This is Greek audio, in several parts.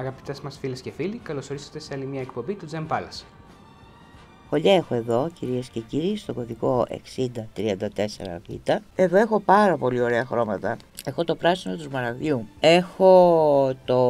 Αγαπητές μας φίλες και φίλοι, καλώς ορίσατε σε άλλη μια εκπομπή του Gem Palace. Χολιά έχω εδώ κυρίες και κύριοι στο κωδικό 6034β. Εδώ έχω πάρα πολύ ωραία χρώματα. Έχω το πράσινο του Μαραβιού. Έχω το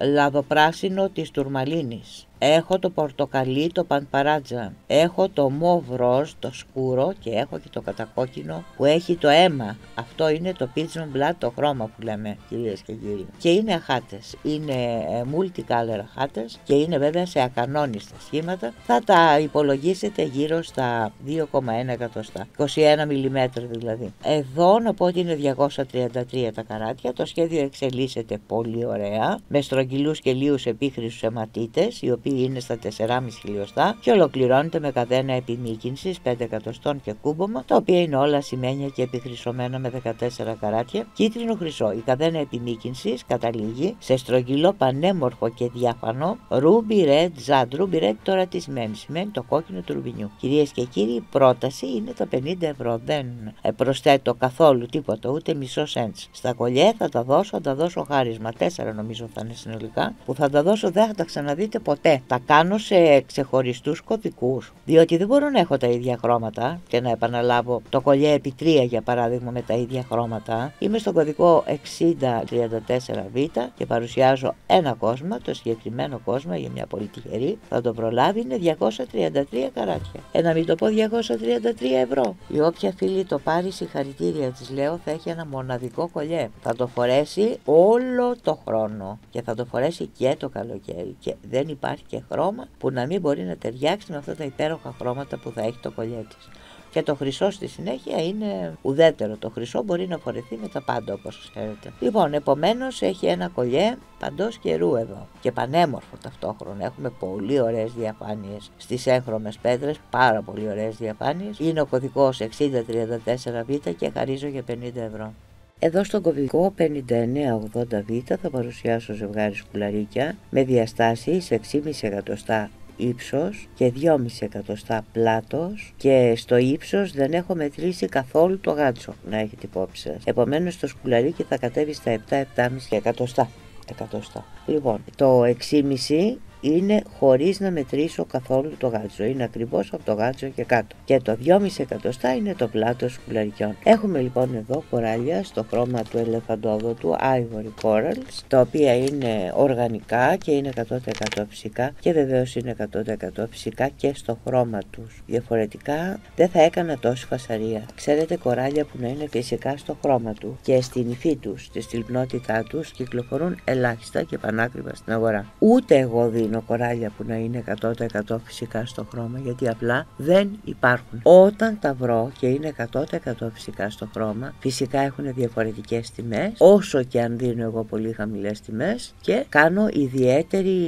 λαδοπράσινο της Τουρμαλίνης. Έχω το πορτοκαλί, το πανπαράτζα. Έχω το μοβ ροζ, το σκούρο και έχω και το κατακόκκινο που έχει το αίμα. Αυτό είναι το pigeon blood, το χρώμα που λέμε κυρίες και κύριοι. Και είναι αχάτες. Είναι ε, multicolor αχάτες και είναι βέβαια σε ακανόνιστα σχήματα. Θα τα υπολογίσετε γύρω στα 2,1 εκατοστά. 21 mm δηλαδή. Εδώ να πω ότι είναι 233 τα καράτια. Το σχέδιο εξελίσσεται πολύ ωραία. Με στρογγυλούς και λίους επίχρησους αιματίτες, οι οποίοι είναι στα 4,5 χιλιοστά και ολοκληρώνεται με καδένα επιμήκυνσης 5 εκατοστών και κούμπομα, τα οποία είναι όλα σημαίνια και επιχρυσωμένα με 14 καράτια. Κίτρινο χρυσό. Η καδένα επιμήκυνσης καταλήγει σε στρογγυλό πανέμορφο και διάφανο ruby red zad. Ruby red τώρα τι σημαίνει, σημαίνει το κόκκινο του ρουμπινιού. Κυρίες και κύριοι, η πρόταση είναι τα 50 ευρώ. Δεν ε, προσθέτω καθόλου τίποτα, ούτε μισό σέντ. Στα κολλιέ θα τα δώσω, θα τα δώσω χάρισμα. Τέσσερα νομίζω θα είναι συνολικά, που θα τα δώσω, δεν θα τα ξαναδείτε ποτέ τα κάνω σε ξεχωριστούς κωδικούς, διότι δεν μπορώ να έχω τα ίδια χρώματα και να επαναλάβω το κολλιέ επί 3 για παράδειγμα με τα ίδια χρώματα. Είμαι στο κωδικό 6034β και παρουσιάζω ένα κόσμο, το συγκεκριμένο κόσμο για μια πολύ τυχερή, θα το προλάβει είναι 233 καράτια. Ε, να μην το πω 233 ευρώ. Η όποια φίλη το πάρει συγχαρητήρια της λέω θα έχει ένα μοναδικό κολλιέ. Θα το φορέσει όλο το χρόνο και θα το φορέσει και το καλοκαίρι και δεν υπάρχει και χρώμα που να μην μπορεί να ταιριάξει με αυτά τα υπέροχα χρώματα που θα έχει το κολλιέ της. Και το χρυσό στη συνέχεια είναι ουδέτερο. Το χρυσό μπορεί να φορεθεί με τα πάντα όπως ξέρετε. Λοιπόν, επομένως έχει ένα κολλιέ παντός καιρού εδώ και πανέμορφο ταυτόχρονα. Έχουμε πολύ ωραίες διαφάνειες στις έγχρωμες πέτρες, πάρα πολύ ωραίες διαφάνειες. Είναι ο κωδικός 6034β και χαρίζω για 50 ευρώ. Εδώ στον κωδικό 5980β θα παρουσιάσω ζευγάρι σκουλαρίκια με διαστάσεις 6,5 εκατοστά ύψος και 2,5 εκατοστά πλάτος και στο ύψος δεν έχω μετρήσει καθόλου το γάτσο να έχετε υπόψη σας. Επομένως το σκουλαρίκι θα κατέβει στα 7-7,5 εκατοστά. εκατοστά. Λοιπόν, το 6,5 είναι χωρίς να μετρήσω καθόλου το γάτσο. Είναι ακριβώς από το γάτσο και κάτω. Και το 2,5 εκατοστά είναι το πλάτος σκουλαρικιών. Έχουμε λοιπόν εδώ κοράλια στο χρώμα του ελεφαντόδοτου Ivory Corals, τα οποία είναι οργανικά και είναι 100% φυσικά και βεβαίως είναι 100% φυσικά και στο χρώμα τους. Διαφορετικά δεν θα έκανα τόση φασαρία. Ξέρετε κοράλια που να είναι φυσικά στο χρώμα του και στην υφή τους, στη στυλπνότητά τους κυκλοφορούν ελάχιστα και πανάκριβα στην αγορά. Ούτε εγώ δίνω προτείνω κοράλια που να είναι 100% φυσικά στο χρώμα γιατί απλά δεν υπάρχουν. Όταν τα βρω και είναι 100% φυσικά στο χρώμα φυσικά έχουν διαφορετικές τιμές όσο και αν δίνω εγώ πολύ χαμηλές τιμές και κάνω ιδιαίτερη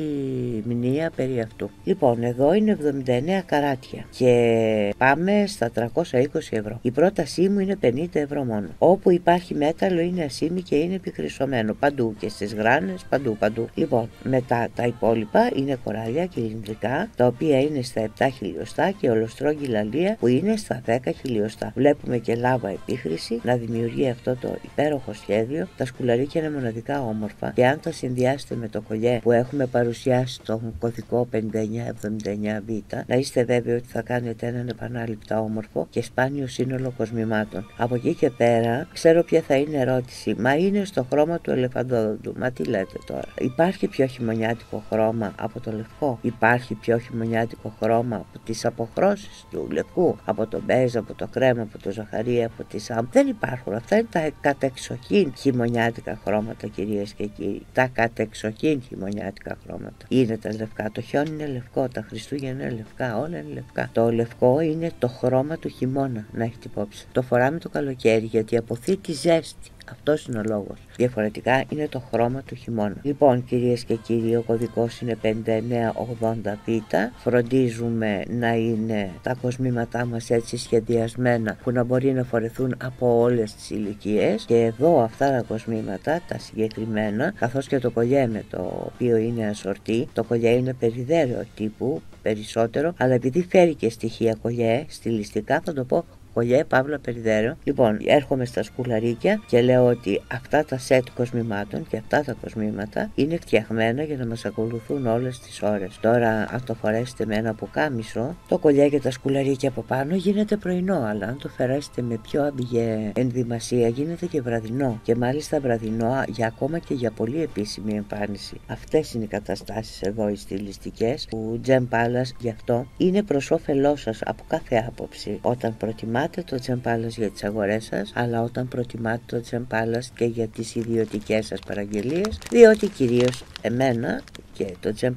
μνήα περί αυτού. Λοιπόν εδώ είναι 79 καράτια και πάμε στα 320 ευρώ. Η πρότασή μου είναι 50 ευρώ μόνο. Όπου υπάρχει μέταλλο είναι ασήμι και είναι επιχρυσωμένο παντού και στις γράνες παντού παντού. Λοιπόν μετά τα υπόλοιπα είναι κοράλια κυλινδρικά τα οποία είναι στα 7 χιλιοστά και ολοστρόγγυλα λία που είναι στα 10 χιλιοστά. Βλέπουμε και λάβα επίχρηση να δημιουργεί αυτό το υπέροχο σχέδιο. Τα σκουλαρίκια είναι μοναδικά όμορφα και αν τα συνδυάσετε με το κολλιέ που έχουμε παρουσιάσει στον κωδικό 5979β να είστε βέβαιοι ότι θα κάνετε έναν επανάληπτα όμορφο και σπάνιο σύνολο κοσμημάτων. Από εκεί και πέρα ξέρω ποια θα είναι ερώτηση. Μα είναι στο χρώμα του ελεφαντόδοντου. Μα τι λέτε τώρα; Υπάρχει πιο χειμωνιάτικο χρώμα από το λευκό. Υπάρχει πιο χειμωνιάτικο χρώμα από τις αποχρώσεις του λευκού, από το μπέζ, από το κρέμα, από το ζαχαρί, από τη σάμ. Δεν υπάρχουν. Αυτά είναι τα κατεξοχήν χειμωνιάτικα χρώματα κυρίες και κύριοι. Τα κατεξοχήν χειμωνιάτικα χρώματα. Είναι τα λευκά. Το χιόνι είναι λευκό, τα Χριστούγεννα είναι λευκά, όλα είναι λευκά. Το λευκό είναι το χρώμα του χειμώνα, να έχετε υπόψη. Το φοράμε το καλοκαίρι γιατί αποθεί τη ζέστη. Αυτός είναι ο λόγος. Διαφορετικά είναι το χρώμα του χειμώνα. Λοιπόν κυρίες και κύριοι ο κωδικός είναι 5980β. Φροντίζουμε να είναι τα κοσμήματά μας έτσι σχεδιασμένα που να μπορεί να φορεθούν από όλες τις ηλικίες. Και εδώ αυτά τα κοσμήματα, τα συγκεκριμένα, καθώς και το κολλιέ με το οποίο είναι ασορτή, το κολλιέ είναι περιδέρεο τύπου περισσότερο, αλλά επειδή φέρει και στοιχεία κολλιέ, στιλιστικά θα το πω Κολιέ Παύλα Περιδέρο. Λοιπόν, έρχομαι στα σκουλαρίκια και λέω ότι αυτά τα σετ κοσμημάτων και αυτά τα κοσμήματα είναι φτιαγμένα για να μας ακολουθούν όλες τις ώρες. Τώρα, αν το φορέσετε με ένα πουκάμισο, το κολλιά και τα σκουλαρίκια από πάνω γίνεται πρωινό, αλλά αν το φορέσετε με πιο αμπηγέ ενδυμασία γίνεται και βραδινό. Και μάλιστα βραδινό για ακόμα και για πολύ επίσημη εμφάνιση. Αυτές είναι οι καταστάσεις εδώ οι στιλιστικές που Τζεμ Palace γι' αυτό είναι προς όφελό σας από κάθε άποψη. Όταν προτιμάτε το Τζεμ Palace για τις αγορές σας, αλλά όταν προτιμάτε το Τζεμ Palace και για τις ιδιωτικές σας παραγγελίες, διότι κυρίως εμένα και το Τζεμ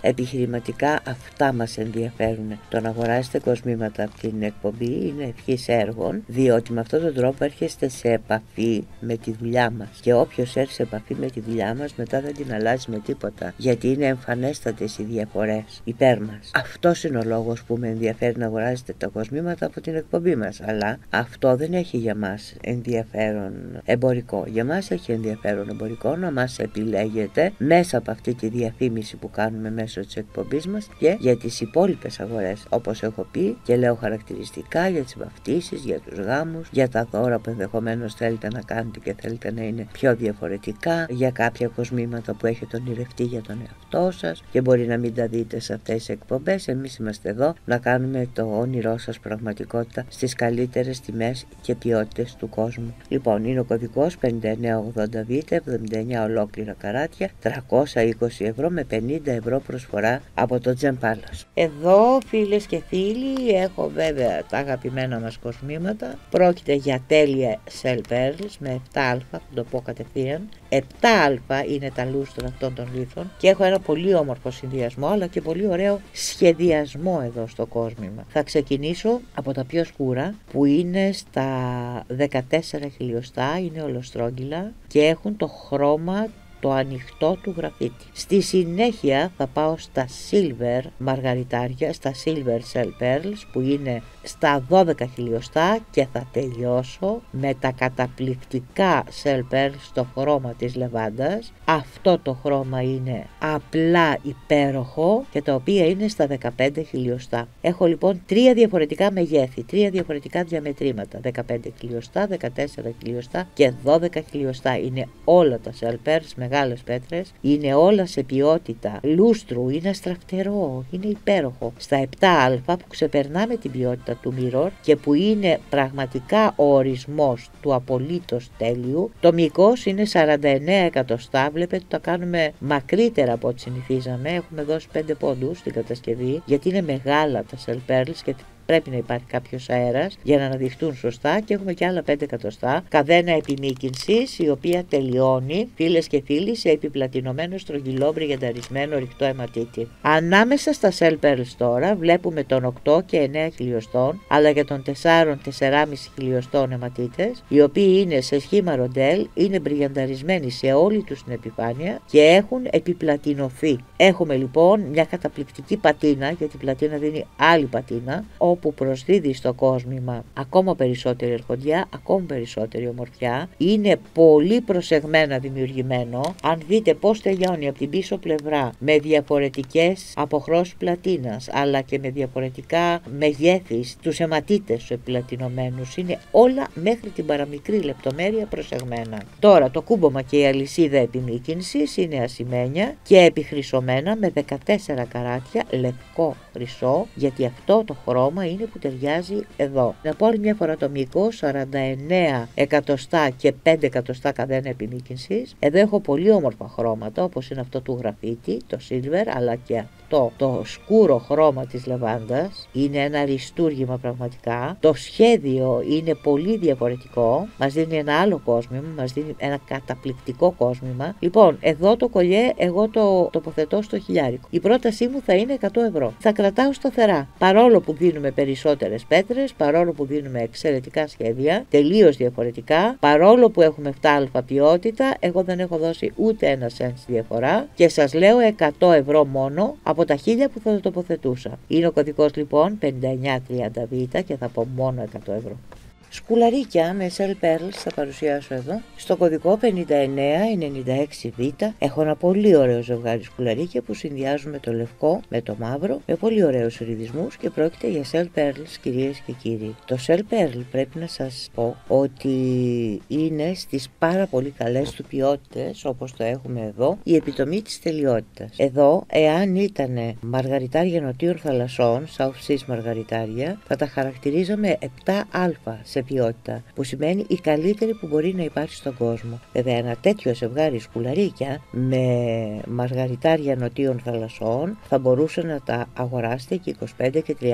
επιχειρηματικά αυτά μας ενδιαφέρουν. Το να αγοράσετε κοσμήματα από την εκπομπή είναι ευχής έργων, διότι με αυτόν τον τρόπο έρχεστε σε επαφή με τη δουλειά μας. Και όποιος έρθει σε επαφή με τη δουλειά μας μετά δεν την αλλάζει με τίποτα, γιατί είναι εμφανέστατες οι διαφορές υπέρ μας. Αυτός είναι ο λόγος που με ενδιαφέρει να αγοράσετε τα κοσμήματα από την εκπομπή μας, αλλά αυτό δεν έχει για μας ενδιαφέρον εμπορικό. Για μας έχει ενδιαφέρον εμπορικό να μας επιλέγετε μέσα από αυτή τη διαφορά διαφήμιση που κάνουμε μέσω της εκπομπής μας και για τις υπόλοιπες αγορές όπως έχω πει και λέω χαρακτηριστικά για τις βαφτίσεις, για τους γάμους, για τα δώρα που ενδεχομένως θέλετε να κάνετε και θέλετε να είναι πιο διαφορετικά, για κάποια κοσμήματα που έχετε ονειρευτεί για τον εαυτό σας και μπορεί να μην τα δείτε σε αυτές τις εκπομπές. Εμείς είμαστε εδώ να κάνουμε το όνειρό σας πραγματικότητα στις καλύτερες τιμές και ποιότητες του κόσμου. Λοιπόν, είναι ο κωδικός 5980Β, 79 ολόκληρα καράτια, 320 ευρώ ευρώ με 50 ευρώ προσφορά από το Τζεν Εδώ φίλες και φίλοι έχω βέβαια τα αγαπημένα μας κοσμήματα. Πρόκειται για τέλεια Cell Pearls με 7α, θα το πω κατευθείαν. 7α είναι τα λούστρα αυτών των λίθων και έχω ένα πολύ όμορφο συνδυασμό αλλά και πολύ ωραίο σχεδιασμό εδώ στο κόσμημα. Θα ξεκινήσω από τα πιο σκούρα που είναι στα 14 χιλιοστά, είναι ολοστρόγγυλα και έχουν το χρώμα το ανοιχτό του γραφίτι. Στη συνέχεια θα πάω στα silver μαργαριτάρια, στα silver cell pearls που είναι στα 12 χιλιοστά και θα τελειώσω με τα καταπληκτικά cell pearls στο χρώμα της λεβάντας. Αυτό το χρώμα είναι απλά υπέροχο και τα οποία είναι στα 15 χιλιοστά. Έχω λοιπόν τρία διαφορετικά μεγέθη, τρία διαφορετικά διαμετρήματα. 15 χιλιοστά, 14 χιλιοστά και 12 χιλιοστά. Είναι όλα τα cell pearls μεγάλες πέτρες, είναι όλα σε ποιότητα λούστρου, είναι αστραφτερό, είναι υπέροχο. Στα 7α που ξεπερνάμε την ποιότητα του Mirror και που είναι πραγματικά ο ορισμός του απολύτως τέλειου, το μήκος είναι 49 εκατοστά, βλέπετε το κάνουμε μακρύτερα από ό,τι συνηθίζαμε, έχουμε δώσει 5 πόντους στην κατασκευή γιατί είναι μεγάλα τα cell pearls και πρέπει να υπάρχει κάποιος αέρας για να αναδειχτούν σωστά και έχουμε και άλλα 5 εκατοστά καδένα επιμήκυνσης η οποία τελειώνει φίλες και φίλοι σε επιπλατινωμένο στρογγυλό μπριγενταρισμένο ρηχτό αιματίτη. Ανάμεσα στα cell pearls τώρα βλέπουμε των 8 και 9 χιλιοστών αλλά και των 4-4,5 χιλιοστών αιματίτες οι οποίοι είναι σε σχήμα ροντέλ, είναι μπριγενταρισμένοι σε όλη τους την επιφάνεια και έχουν επιπλατινωθεί. Έχουμε λοιπόν μια καταπληκτική πατίνα γιατί η πλατίνα δίνει άλλη πατίνα που προσδίδει στο κόσμημα ακόμα περισσότερη ερχοντιά, ακόμα περισσότερη ομορφιά. Είναι πολύ προσεγμένα δημιουργημένο. Αν δείτε πώς τελειώνει από την πίσω πλευρά με διαφορετικές αποχρώσεις πλατίνας αλλά και με διαφορετικά μεγέθης τους αιματίτες του επιλατινωμένους είναι όλα μέχρι την παραμικρή λεπτομέρεια προσεγμένα. Τώρα το κούμπομα και η αλυσίδα επιμήκυνσης είναι ασημένια και επιχρυσωμένα με 14 καράτια λευκό χρυσό γιατί αυτό το χρώμα είναι που ταιριάζει εδώ. Να πω άλλη μια φορά το μήκο, 49 εκατοστά και 5 εκατοστά καδένα επιμήκυνσης. Εδώ έχω πολύ όμορφα χρώματα όπως είναι αυτό του γραφίτι, το silver αλλά και αυτό το σκούρο χρώμα της λεβάντας είναι ένα αριστούργημα πραγματικά. Το σχέδιο είναι πολύ διαφορετικό μας δίνει ένα άλλο κόσμημα μας δίνει ένα καταπληκτικό κόσμημα. Λοιπόν εδώ το κολλιέ εγώ το τοποθετώ στο χιλιάρικο. Η πρότασή μου θα είναι 100 ευρώ. Θα κρατάω σταθερά. Παρόλο που δίνουμε περισσότερες πέτρες παρόλο που δίνουμε εξαιρετικά σχέδια τελείως διαφορετικά παρόλο που έχουμε 7α ποιότητα εγώ δεν έχω δώσει ούτε ένα cents διαφορά και σας λέω 100 ευρώ μόνο από από τα χίλια που θα το τοποθετούσα. Είναι ο κωδικός λοιπόν 5930β και θα πω μόνο 100 ευρώ. Σκουλαρίκια με Cell Pearls θα παρουσιάσω εδώ. Στο κωδικό 5996Β έχω ένα πολύ ωραίο ζευγάρι σκουλαρίκια που συνδυάζουν με το λευκό, με το μαύρο, με πολύ ωραίους ρυθμούς και πρόκειται για Cell Pearls κυρίες και κύριοι. Το Cell Pearl πρέπει να σας πω ότι είναι στις πάρα πολύ καλές του ποιότητες όπως το έχουμε εδώ η επιτομή της τελειότητας. Εδώ εάν ήταν μαργαριτάρια νοτίων θαλασσών, South Seas μαργαριτάρια, θα τα χαρακτηρίζαμε 7α σε ποιότητα, που σημαίνει η καλύτερη που μπορεί να υπάρχει στον κόσμο. Βέβαια, ένα τέτοιο ζευγάρι σκουλαρίκια με μαργαριτάρια νοτίων θαλασσών θα μπορούσε να τα αγοράσετε και 25 και 30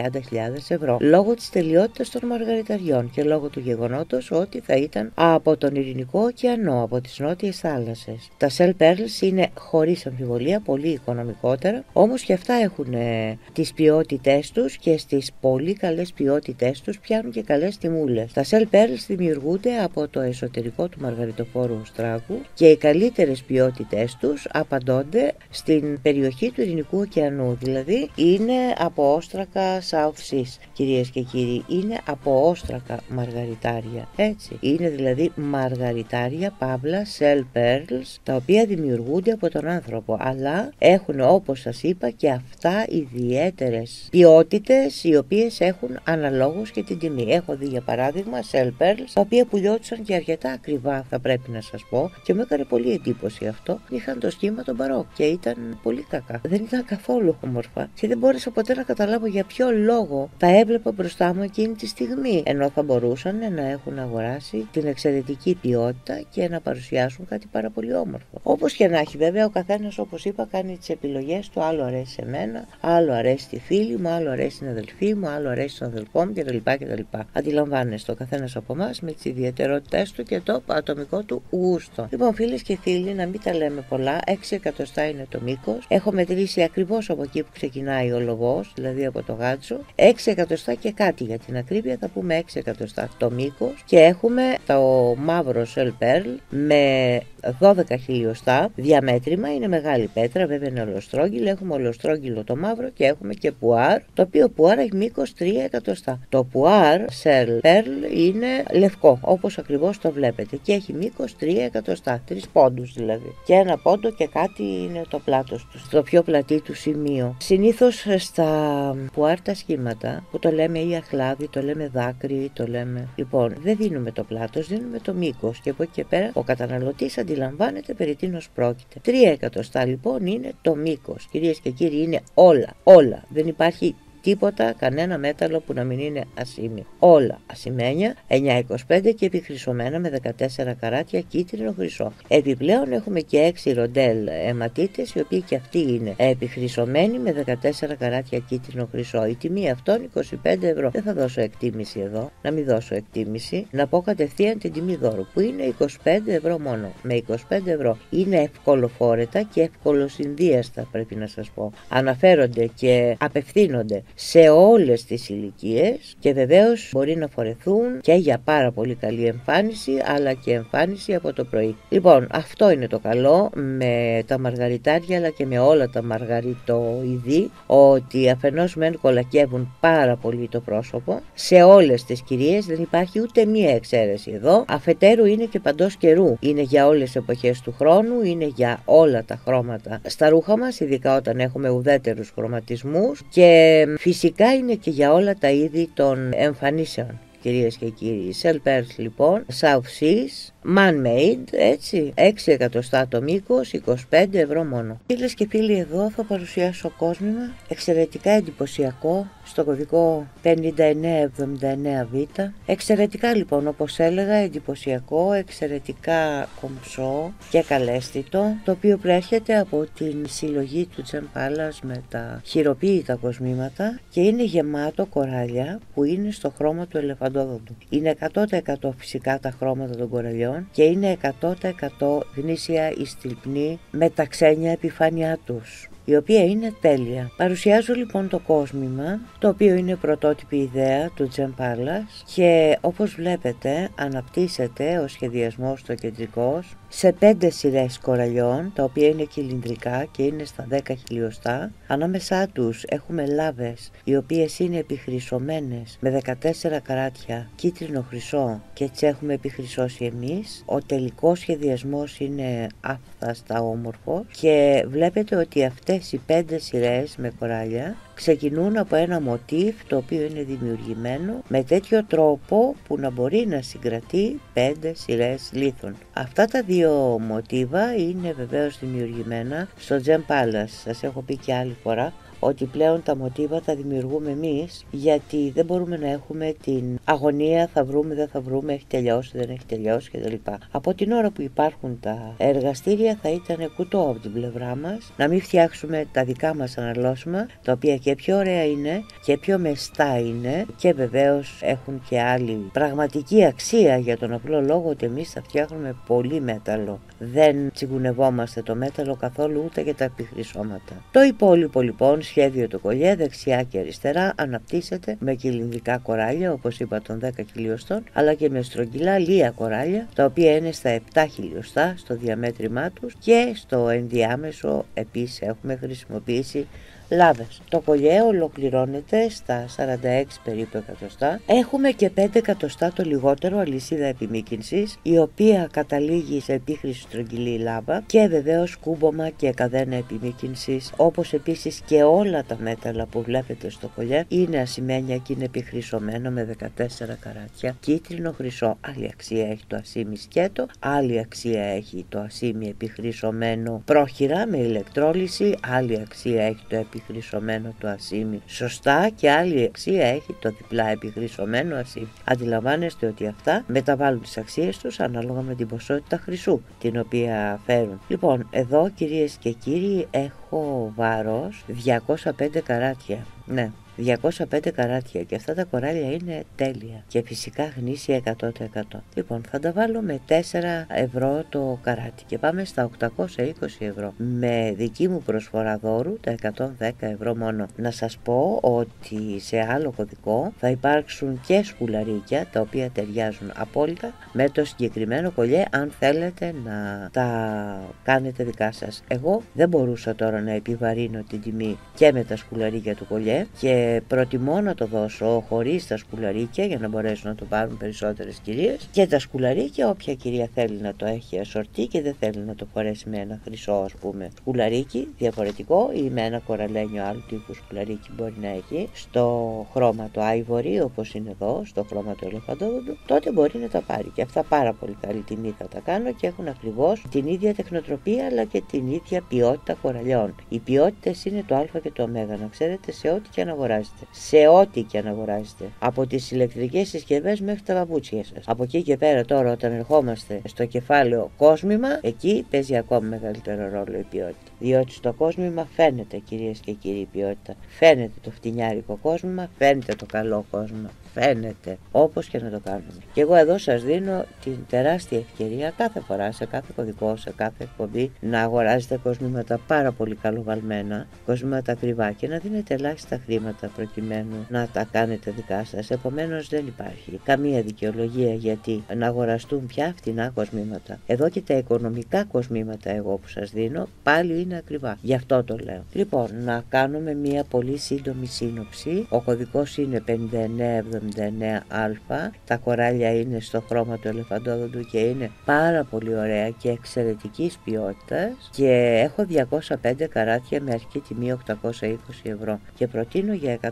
ευρώ. Λόγω της τελειότητας των μαργαριταριών και λόγω του γεγονότος ότι θα ήταν από τον Ειρηνικό ωκεανό, από τις νότιες θάλασσες. Τα Cell Pearls είναι χωρίς αμφιβολία πολύ οικονομικότερα, όμως και αυτά έχουν ε, τις ποιότητές τους και στις πολύ καλές ποιότητές τους πιάνουν και καλές τιμούλες. Τα Cell Pearls δημιουργούνται από το εσωτερικό του μαργαριτοφόρου στράγου και οι καλύτερες ποιότητές τους απαντώνται στην περιοχή του Ειρηνικού ωκεανού. Δηλαδή είναι από όστρακα South Seas, κυρίες και κύριοι. Είναι από όστρακα μαργαριτάρια. Έτσι. Είναι δηλαδή μαργαριτάρια, παύλα, Cell Pearls, τα οποία δημιουργούνται από τον άνθρωπο. Αλλά έχουν όπως σας είπα και αυτά ιδιαίτερες ποιότητες οι οποίες έχουν αναλόγως και την τιμή. Έχω δει για παράδειγμα Cell Pearls, τα οποία πουλιόντουσαν και αρκετά ακριβά, θα πρέπει να σας πω, και μου έκανε πολύ εντύπωση αυτό. Είχαν το σχήμα των μπαρόκ και ήταν πολύ κακά. Δεν ήταν καθόλου όμορφα και δεν μπόρεσα ποτέ να καταλάβω για ποιο λόγο τα έβλεπα μπροστά μου εκείνη τη στιγμή. Ενώ θα μπορούσαν να έχουν αγοράσει την εξαιρετική ποιότητα και να παρουσιάσουν κάτι πάρα πολύ όμορφο. Όπως και να έχει, βέβαια, ο καθένας, όπως είπα, κάνει τις επιλογές του. Άλλο αρέσει σε μένα, άλλο αρέσει τη φίλη μου, άλλο αρέσει στην αδελφή μου, άλλο αρέσει στον αδελφό μου κτλ. κτλ. Αντιλαμβάνεστε ο καθένας από εμάς με τις ιδιαιτερότητές του και το ατομικό του γούστο. Λοιπόν, φίλες και φίλοι, να μην τα λέμε πολλά, 6 εκατοστά είναι το μήκος. Έχω μετρήσει ακριβώς από εκεί που ξεκινάει ο λογός, δηλαδή από το γάτσο. 6 εκατοστά και κάτι για την ακρίβεια, θα πούμε 6 εκατοστά το μήκος. Και έχουμε το μαύρο Shell Pearl με 12 χιλιοστά διαμέτρημα. Είναι μεγάλη πέτρα, βέβαια είναι ολοστρόγγυλο. Έχουμε ολοστρόγγυλο το μαύρο και έχουμε και πουάρ, το οποίο πουάρ έχει μήκος 3 εκατοστά. Το πουάρ Shell Pearl είναι λευκό, όπως ακριβώς το βλέπετε, και έχει μήκος 3 εκατοστά, 3 πόντους δηλαδή. Και ένα πόντο και κάτι είναι το πλάτος τους, στο πιο πλατή του σημείο. Συνήθως στα πουάρ τα σχήματα, που το λέμε ή αχλάδι, το λέμε δάκρυ, το λέμε. Λοιπόν, δεν δίνουμε το πλάτος, δίνουμε το μήκος. Και από εκεί και πέρα ο καταναλωτής αντιλαμβάνεται περί τίνος πρόκειται. 3 εκατοστά λοιπόν είναι το μήκος. Κυρίες και κύριοι, είναι όλα, όλα. Δεν υπάρχει τίποτα, κανένα μέταλλο που να μην είναι ασήμι. Όλα ασημένια, 9,25 και επιχρυσωμένα με 14 καράτια κίτρινο χρυσό. Επιπλέον έχουμε και 6 ροντέλ αιματίτες, οι οποίοι και αυτοί είναι επιχρυσωμένοι με 14 καράτια κίτρινο χρυσό. Η τιμή αυτών 25 ευρώ. Δεν θα δώσω εκτίμηση εδώ, να μην δώσω εκτίμηση. Να πω κατευθείαν την τιμή δώρου που είναι 25 ευρώ μόνο. Με 25 ευρώ είναι ευκολοφόρετα και ευκολοσυνδίαστα πρέπει να σας πω. Αναφέρονται και απευθύνονται σε όλες τις ηλικίες και βεβαίως μπορεί να φορεθούν και για πάρα πολύ καλή εμφάνιση αλλά και εμφάνιση από το πρωί. Λοιπόν, αυτό είναι το καλό με τα μαργαριτάρια αλλά και με όλα τα μαργαριτοειδή ότι αφενός μεν κολακεύουν πάρα πολύ το πρόσωπο σε όλες τις κυρίες δεν υπάρχει ούτε μία εξαίρεση εδώ αφετέρου είναι και παντός καιρού είναι για όλες τις εποχές του χρόνου είναι για όλα τα χρώματα στα ρούχα μας ειδικά όταν έχουμε ουδέτερους χρωματισμούς και Φυσικά είναι και για όλα τα είδη των εμφανίσεων κυρίες και κύριοι. Cell λοιπόν, South Seas, Man-made, έτσι, 6 εκατοστά το μήκος, 25 ευρώ μόνο. Φίλες και φίλοι, εδώ θα παρουσιάσω κόσμημα εξαιρετικά εντυπωσιακό στο κωδικό 5979Β. Εξαιρετικά λοιπόν, όπως έλεγα, εντυπωσιακό, εξαιρετικά κομψό και καλέσθητο, το οποίο προέρχεται από την συλλογή του Τζεμπάλας με τα χειροποίητα κοσμήματα και είναι γεμάτο κοράλια που είναι στο χρώμα του ελεφαντόδοντου. Είναι 100% φυσικά τα χρώματα των κοραλιών και είναι 100% γνήσια η στυλπνή με τα ξένια επιφάνειά τους. Η οποία είναι τέλεια. Παρουσιάζω λοιπόν το κόσμημα, το οποίο είναι πρωτότυπη ιδέα του Τζεν και όπως βλέπετε αναπτύσσεται ο σχεδιασμός το κεντρικός σε πέντε σειρές κοραλιών, τα οποία είναι κυλινδρικά και είναι στα 10 χιλιοστά. Ανάμεσά τους έχουμε λάβες, οι οποίες είναι επιχρυσωμένες με 14 καράτια κίτρινο χρυσό και έτσι έχουμε επιχρυσώσει εμείς. Ο τελικός σχεδιασμός είναι άφθαστα όμορφο και βλέπετε ότι αυτές οι πέντε σειρές με κοράλια ξεκινούν από ένα μοτίβ το οποίο είναι δημιουργημένο με τέτοιο τρόπο που να μπορεί να συγκρατεί πέντε σειρές λίθων. Αυτά τα δύο μοτίβα είναι βεβαίως δημιουργημένα στο Gem Palace. Σας έχω πει και άλλη φορά ότι πλέον τα μοτίβα τα δημιουργούμε εμείς γιατί δεν μπορούμε να έχουμε την αγωνία θα βρούμε, δεν θα βρούμε, έχει τελειώσει, δεν έχει τελειώσει κτλ. Από την ώρα που υπάρχουν τα εργαστήρια θα ήταν κουτό από την πλευρά μας να μην φτιάξουμε τα δικά μας αναλώσιμα τα οποία και πιο ωραία είναι και πιο μεστά είναι και βεβαίως έχουν και άλλη πραγματική αξία για τον απλό λόγο ότι εμείς θα φτιάχνουμε πολύ μέταλλο. Δεν τσιγκουνευόμαστε το μέταλλο καθόλου ούτε για τα επιχρυσώματα. Το υπόλοιπο λοιπόν σχέδιο το κολλιέ δεξιά και αριστερά αναπτύσσεται με κυλινδρικά κοράλια όπως είπα των 10 χιλιοστών αλλά και με στρογγυλά λία κοράλια τα οποία είναι στα 7 χιλιοστά στο διαμέτρημά τους και στο ενδιάμεσο επίσης έχουμε χρησιμοποιήσει λάβες. Το κολλιέ ολοκληρώνεται στα 46 περίπου εκατοστά. Έχουμε και 5 εκατοστά το λιγότερο αλυσίδα επιμήκυνσης, η οποία καταλήγει σε επίχρηση στρογγυλή λάβα και βεβαίως κούμπομα και καδένα επιμήκυνσης, όπως επίσης και όλα τα μέταλλα που βλέπετε στο κολλιέ είναι ασημένια και είναι επιχρυσωμένο με 14 καράτια. Κίτρινο χρυσό, άλλη αξία έχει το ασίμι σκέτο, άλλη αξία έχει το ασίμι επιχρυσωμένο πρόχειρα με ηλεκτρόλυση, άλλη αξία έχει το επιχρυσωμένο του ασίμι σωστά και άλλη αξία έχει το διπλά επιχρυσωμένο ασίμι. Αντιλαμβάνεστε ότι αυτά μεταβάλλουν τις αξίες τους ανάλογα με την ποσότητα χρυσού την οποία φέρουν. Λοιπόν, εδώ κυρίες και κύριοι έχω βάρος 205 καράτια. Ναι, 205 καράτια και αυτά τα κοράλια είναι τέλεια και φυσικά γνήσια 100%. Λοιπόν, θα τα βάλω με 4 ευρώ το καράτι και πάμε στα 820 ευρώ. Με δική μου προσφορά δώρου τα 110 ευρώ μόνο. Να σας πω ότι σε άλλο κωδικό θα υπάρξουν και σκουλαρίκια τα οποία ταιριάζουν απόλυτα με το συγκεκριμένο κολλιέ αν θέλετε να τα κάνετε δικά σας. Εγώ δεν μπορούσα τώρα να επιβαρύνω την τιμή και με τα σκουλαρίκια του κολλιέ και προτιμώ να το δώσω χωρίς τα σκουλαρίκια για να μπορέσουν να το πάρουν περισσότερες κυρίες. Και τα σκουλαρίκια όποια κυρία θέλει να το έχει ασορτή και δεν θέλει να το φορέσει με ένα χρυσό ας πούμε σκουλαρίκι διαφορετικό ή με ένα κοραλένιο άλλου τύπου σκουλαρίκι μπορεί να έχει στο χρώμα το ivory όπως είναι εδώ στο χρώμα του ελεφαντόδοντου τότε μπορεί να τα πάρει. Και αυτά πάρα πολύ καλή τιμή θα τα κάνω και έχουν ακριβώς την ίδια τεχνοτροπία αλλά και την ίδια ποιότητα κοραλιών. Οι ποιότητες είναι το α και το ω να ξέρετε σε ό,τι και αν αγοράζετε σε ό,τι και αν αγοράζετε. Από τις ηλεκτρικές συσκευές μέχρι τα παπούτσια σας. Από εκεί και πέρα τώρα, όταν ερχόμαστε στο κεφάλαιο κόσμημα, εκεί παίζει ακόμη μεγαλύτερο ρόλο η ποιότητα. Διότι στο κόσμημα φαίνεται, κυρίες και κύριοι, η ποιότητα. Φαίνεται το φτηνιάρικο κόσμημα, φαίνεται το καλό κόσμημα φαίνεται όπως και να το κάνουμε. Και εγώ εδώ σας δίνω την τεράστια ευκαιρία κάθε φορά σε κάθε κωδικό, σε κάθε εκπομπή να αγοράζετε κοσμήματα πάρα πολύ καλοβαλμένα, κοσμήματα ακριβά και να δίνετε ελάχιστα χρήματα προκειμένου να τα κάνετε δικά σας. Επομένως δεν υπάρχει καμία δικαιολογία γιατί να αγοραστούν πια φτηνά κοσμήματα. Εδώ και τα οικονομικά κοσμήματα εγώ που σας δίνω πάλι είναι ακριβά. Γι' αυτό το λέω. Λοιπόν, να κάνουμε μια πολύ σύντομη σύνοψη. Ο κωδικός είναι 59 79α. Τα κοράλια είναι στο χρώμα του ελεφαντόδοντου και είναι πάρα πολύ ωραία και εξαιρετικής ποιότητας και έχω 205 καράτια με αρχική τιμή 820 ευρώ και προτείνω για 110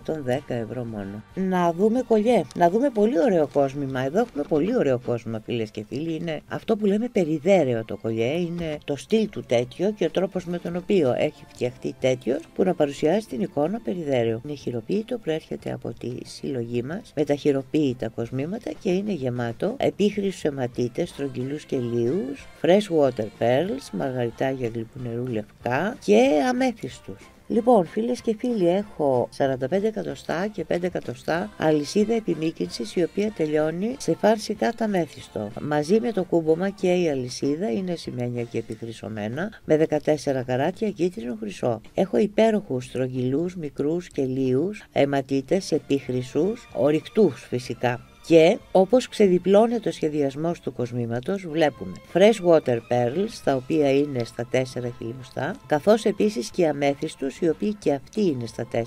ευρώ μόνο. Να δούμε κολλιέ, να δούμε πολύ ωραίο κόσμημα. Εδώ έχουμε πολύ ωραίο κόσμημα φίλες και φίλοι. Είναι αυτό που λέμε περιδέρεο το κολλιέ, είναι το στυλ του τέτοιο και ο τρόπος με τον οποίο έχει φτιαχτεί τέτοιος που να παρουσιάζει την εικόνα περιδέρεο. Είναι χειροποίητο, προέρχεται από τη συλλογή μας με τα χειροποίητα κοσμήματα και είναι γεμάτο επίχρησους αιματίτες, στρογγυλούς και λίους, fresh water pearls, μαργαριτάγια γλυκού νερού λευκά και αμέθιστους. Λοιπόν, φίλες και φίλοι, έχω 45 εκατοστά και 5 εκατοστά αλυσίδα επιμήκυνσης η οποία τελειώνει σε φάρση κάτω μέθιστο. Μαζί με το κούμπομα και η αλυσίδα είναι σημαίνια και επιχρυσωμένα με 14 καράτια κίτρινο χρυσό. Έχω υπέροχους στρογγυλούς, μικρούς και λίους, αιματίτες, επιχρυσού, ορυκτούς φυσικά. Και όπως ξεδιπλώνεται ο σχεδιασμός του κοσμήματος βλέπουμε fresh water pearls τα οποία είναι στα 4 χιλιοστά καθώς επίσης και αμέθιστους οι οποίοι και αυτοί είναι στα 4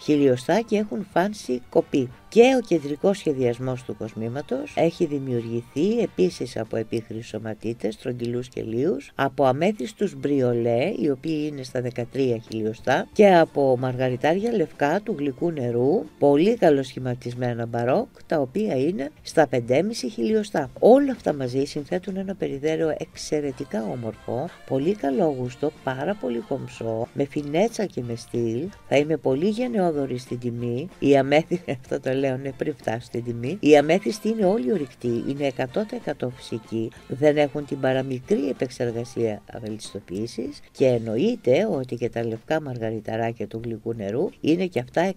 χιλιοστά και έχουν fancy κοπή. Και ο κεντρικός σχεδιασμός του κοσμήματος έχει δημιουργηθεί επίσης από επιχρυσωματίτες, τρογγυλούς και λίους, από αμέθιστους μπριολέ, οι οποίοι είναι στα 13 χιλιοστά, και από μαργαριτάρια λευκά του γλυκού νερού, πολύ καλοσχηματισμένα μπαρόκ, τα οποία είναι στα 5,5 χιλιοστά. Όλα αυτά μαζί συνθέτουν ένα περιδέρεο εξαιρετικά όμορφο, πολύ καλόγουστο, πάρα πολύ κομψό, με φινέτσα και με στυλ. Θα είμαι πολύ γενναιόδορη στην τιμή. Η αμέθη, αυτό το λέω ναι, πριν φτάσει στην τιμή. Η αμέθιστη είναι όλη ορυκτή, είναι 100% φυσική, δεν έχουν την παραμικρή επεξεργασία αβελιστοποίηση και εννοείται ότι και τα λευκά μαργαριταράκια του γλυκού νερού είναι και αυτά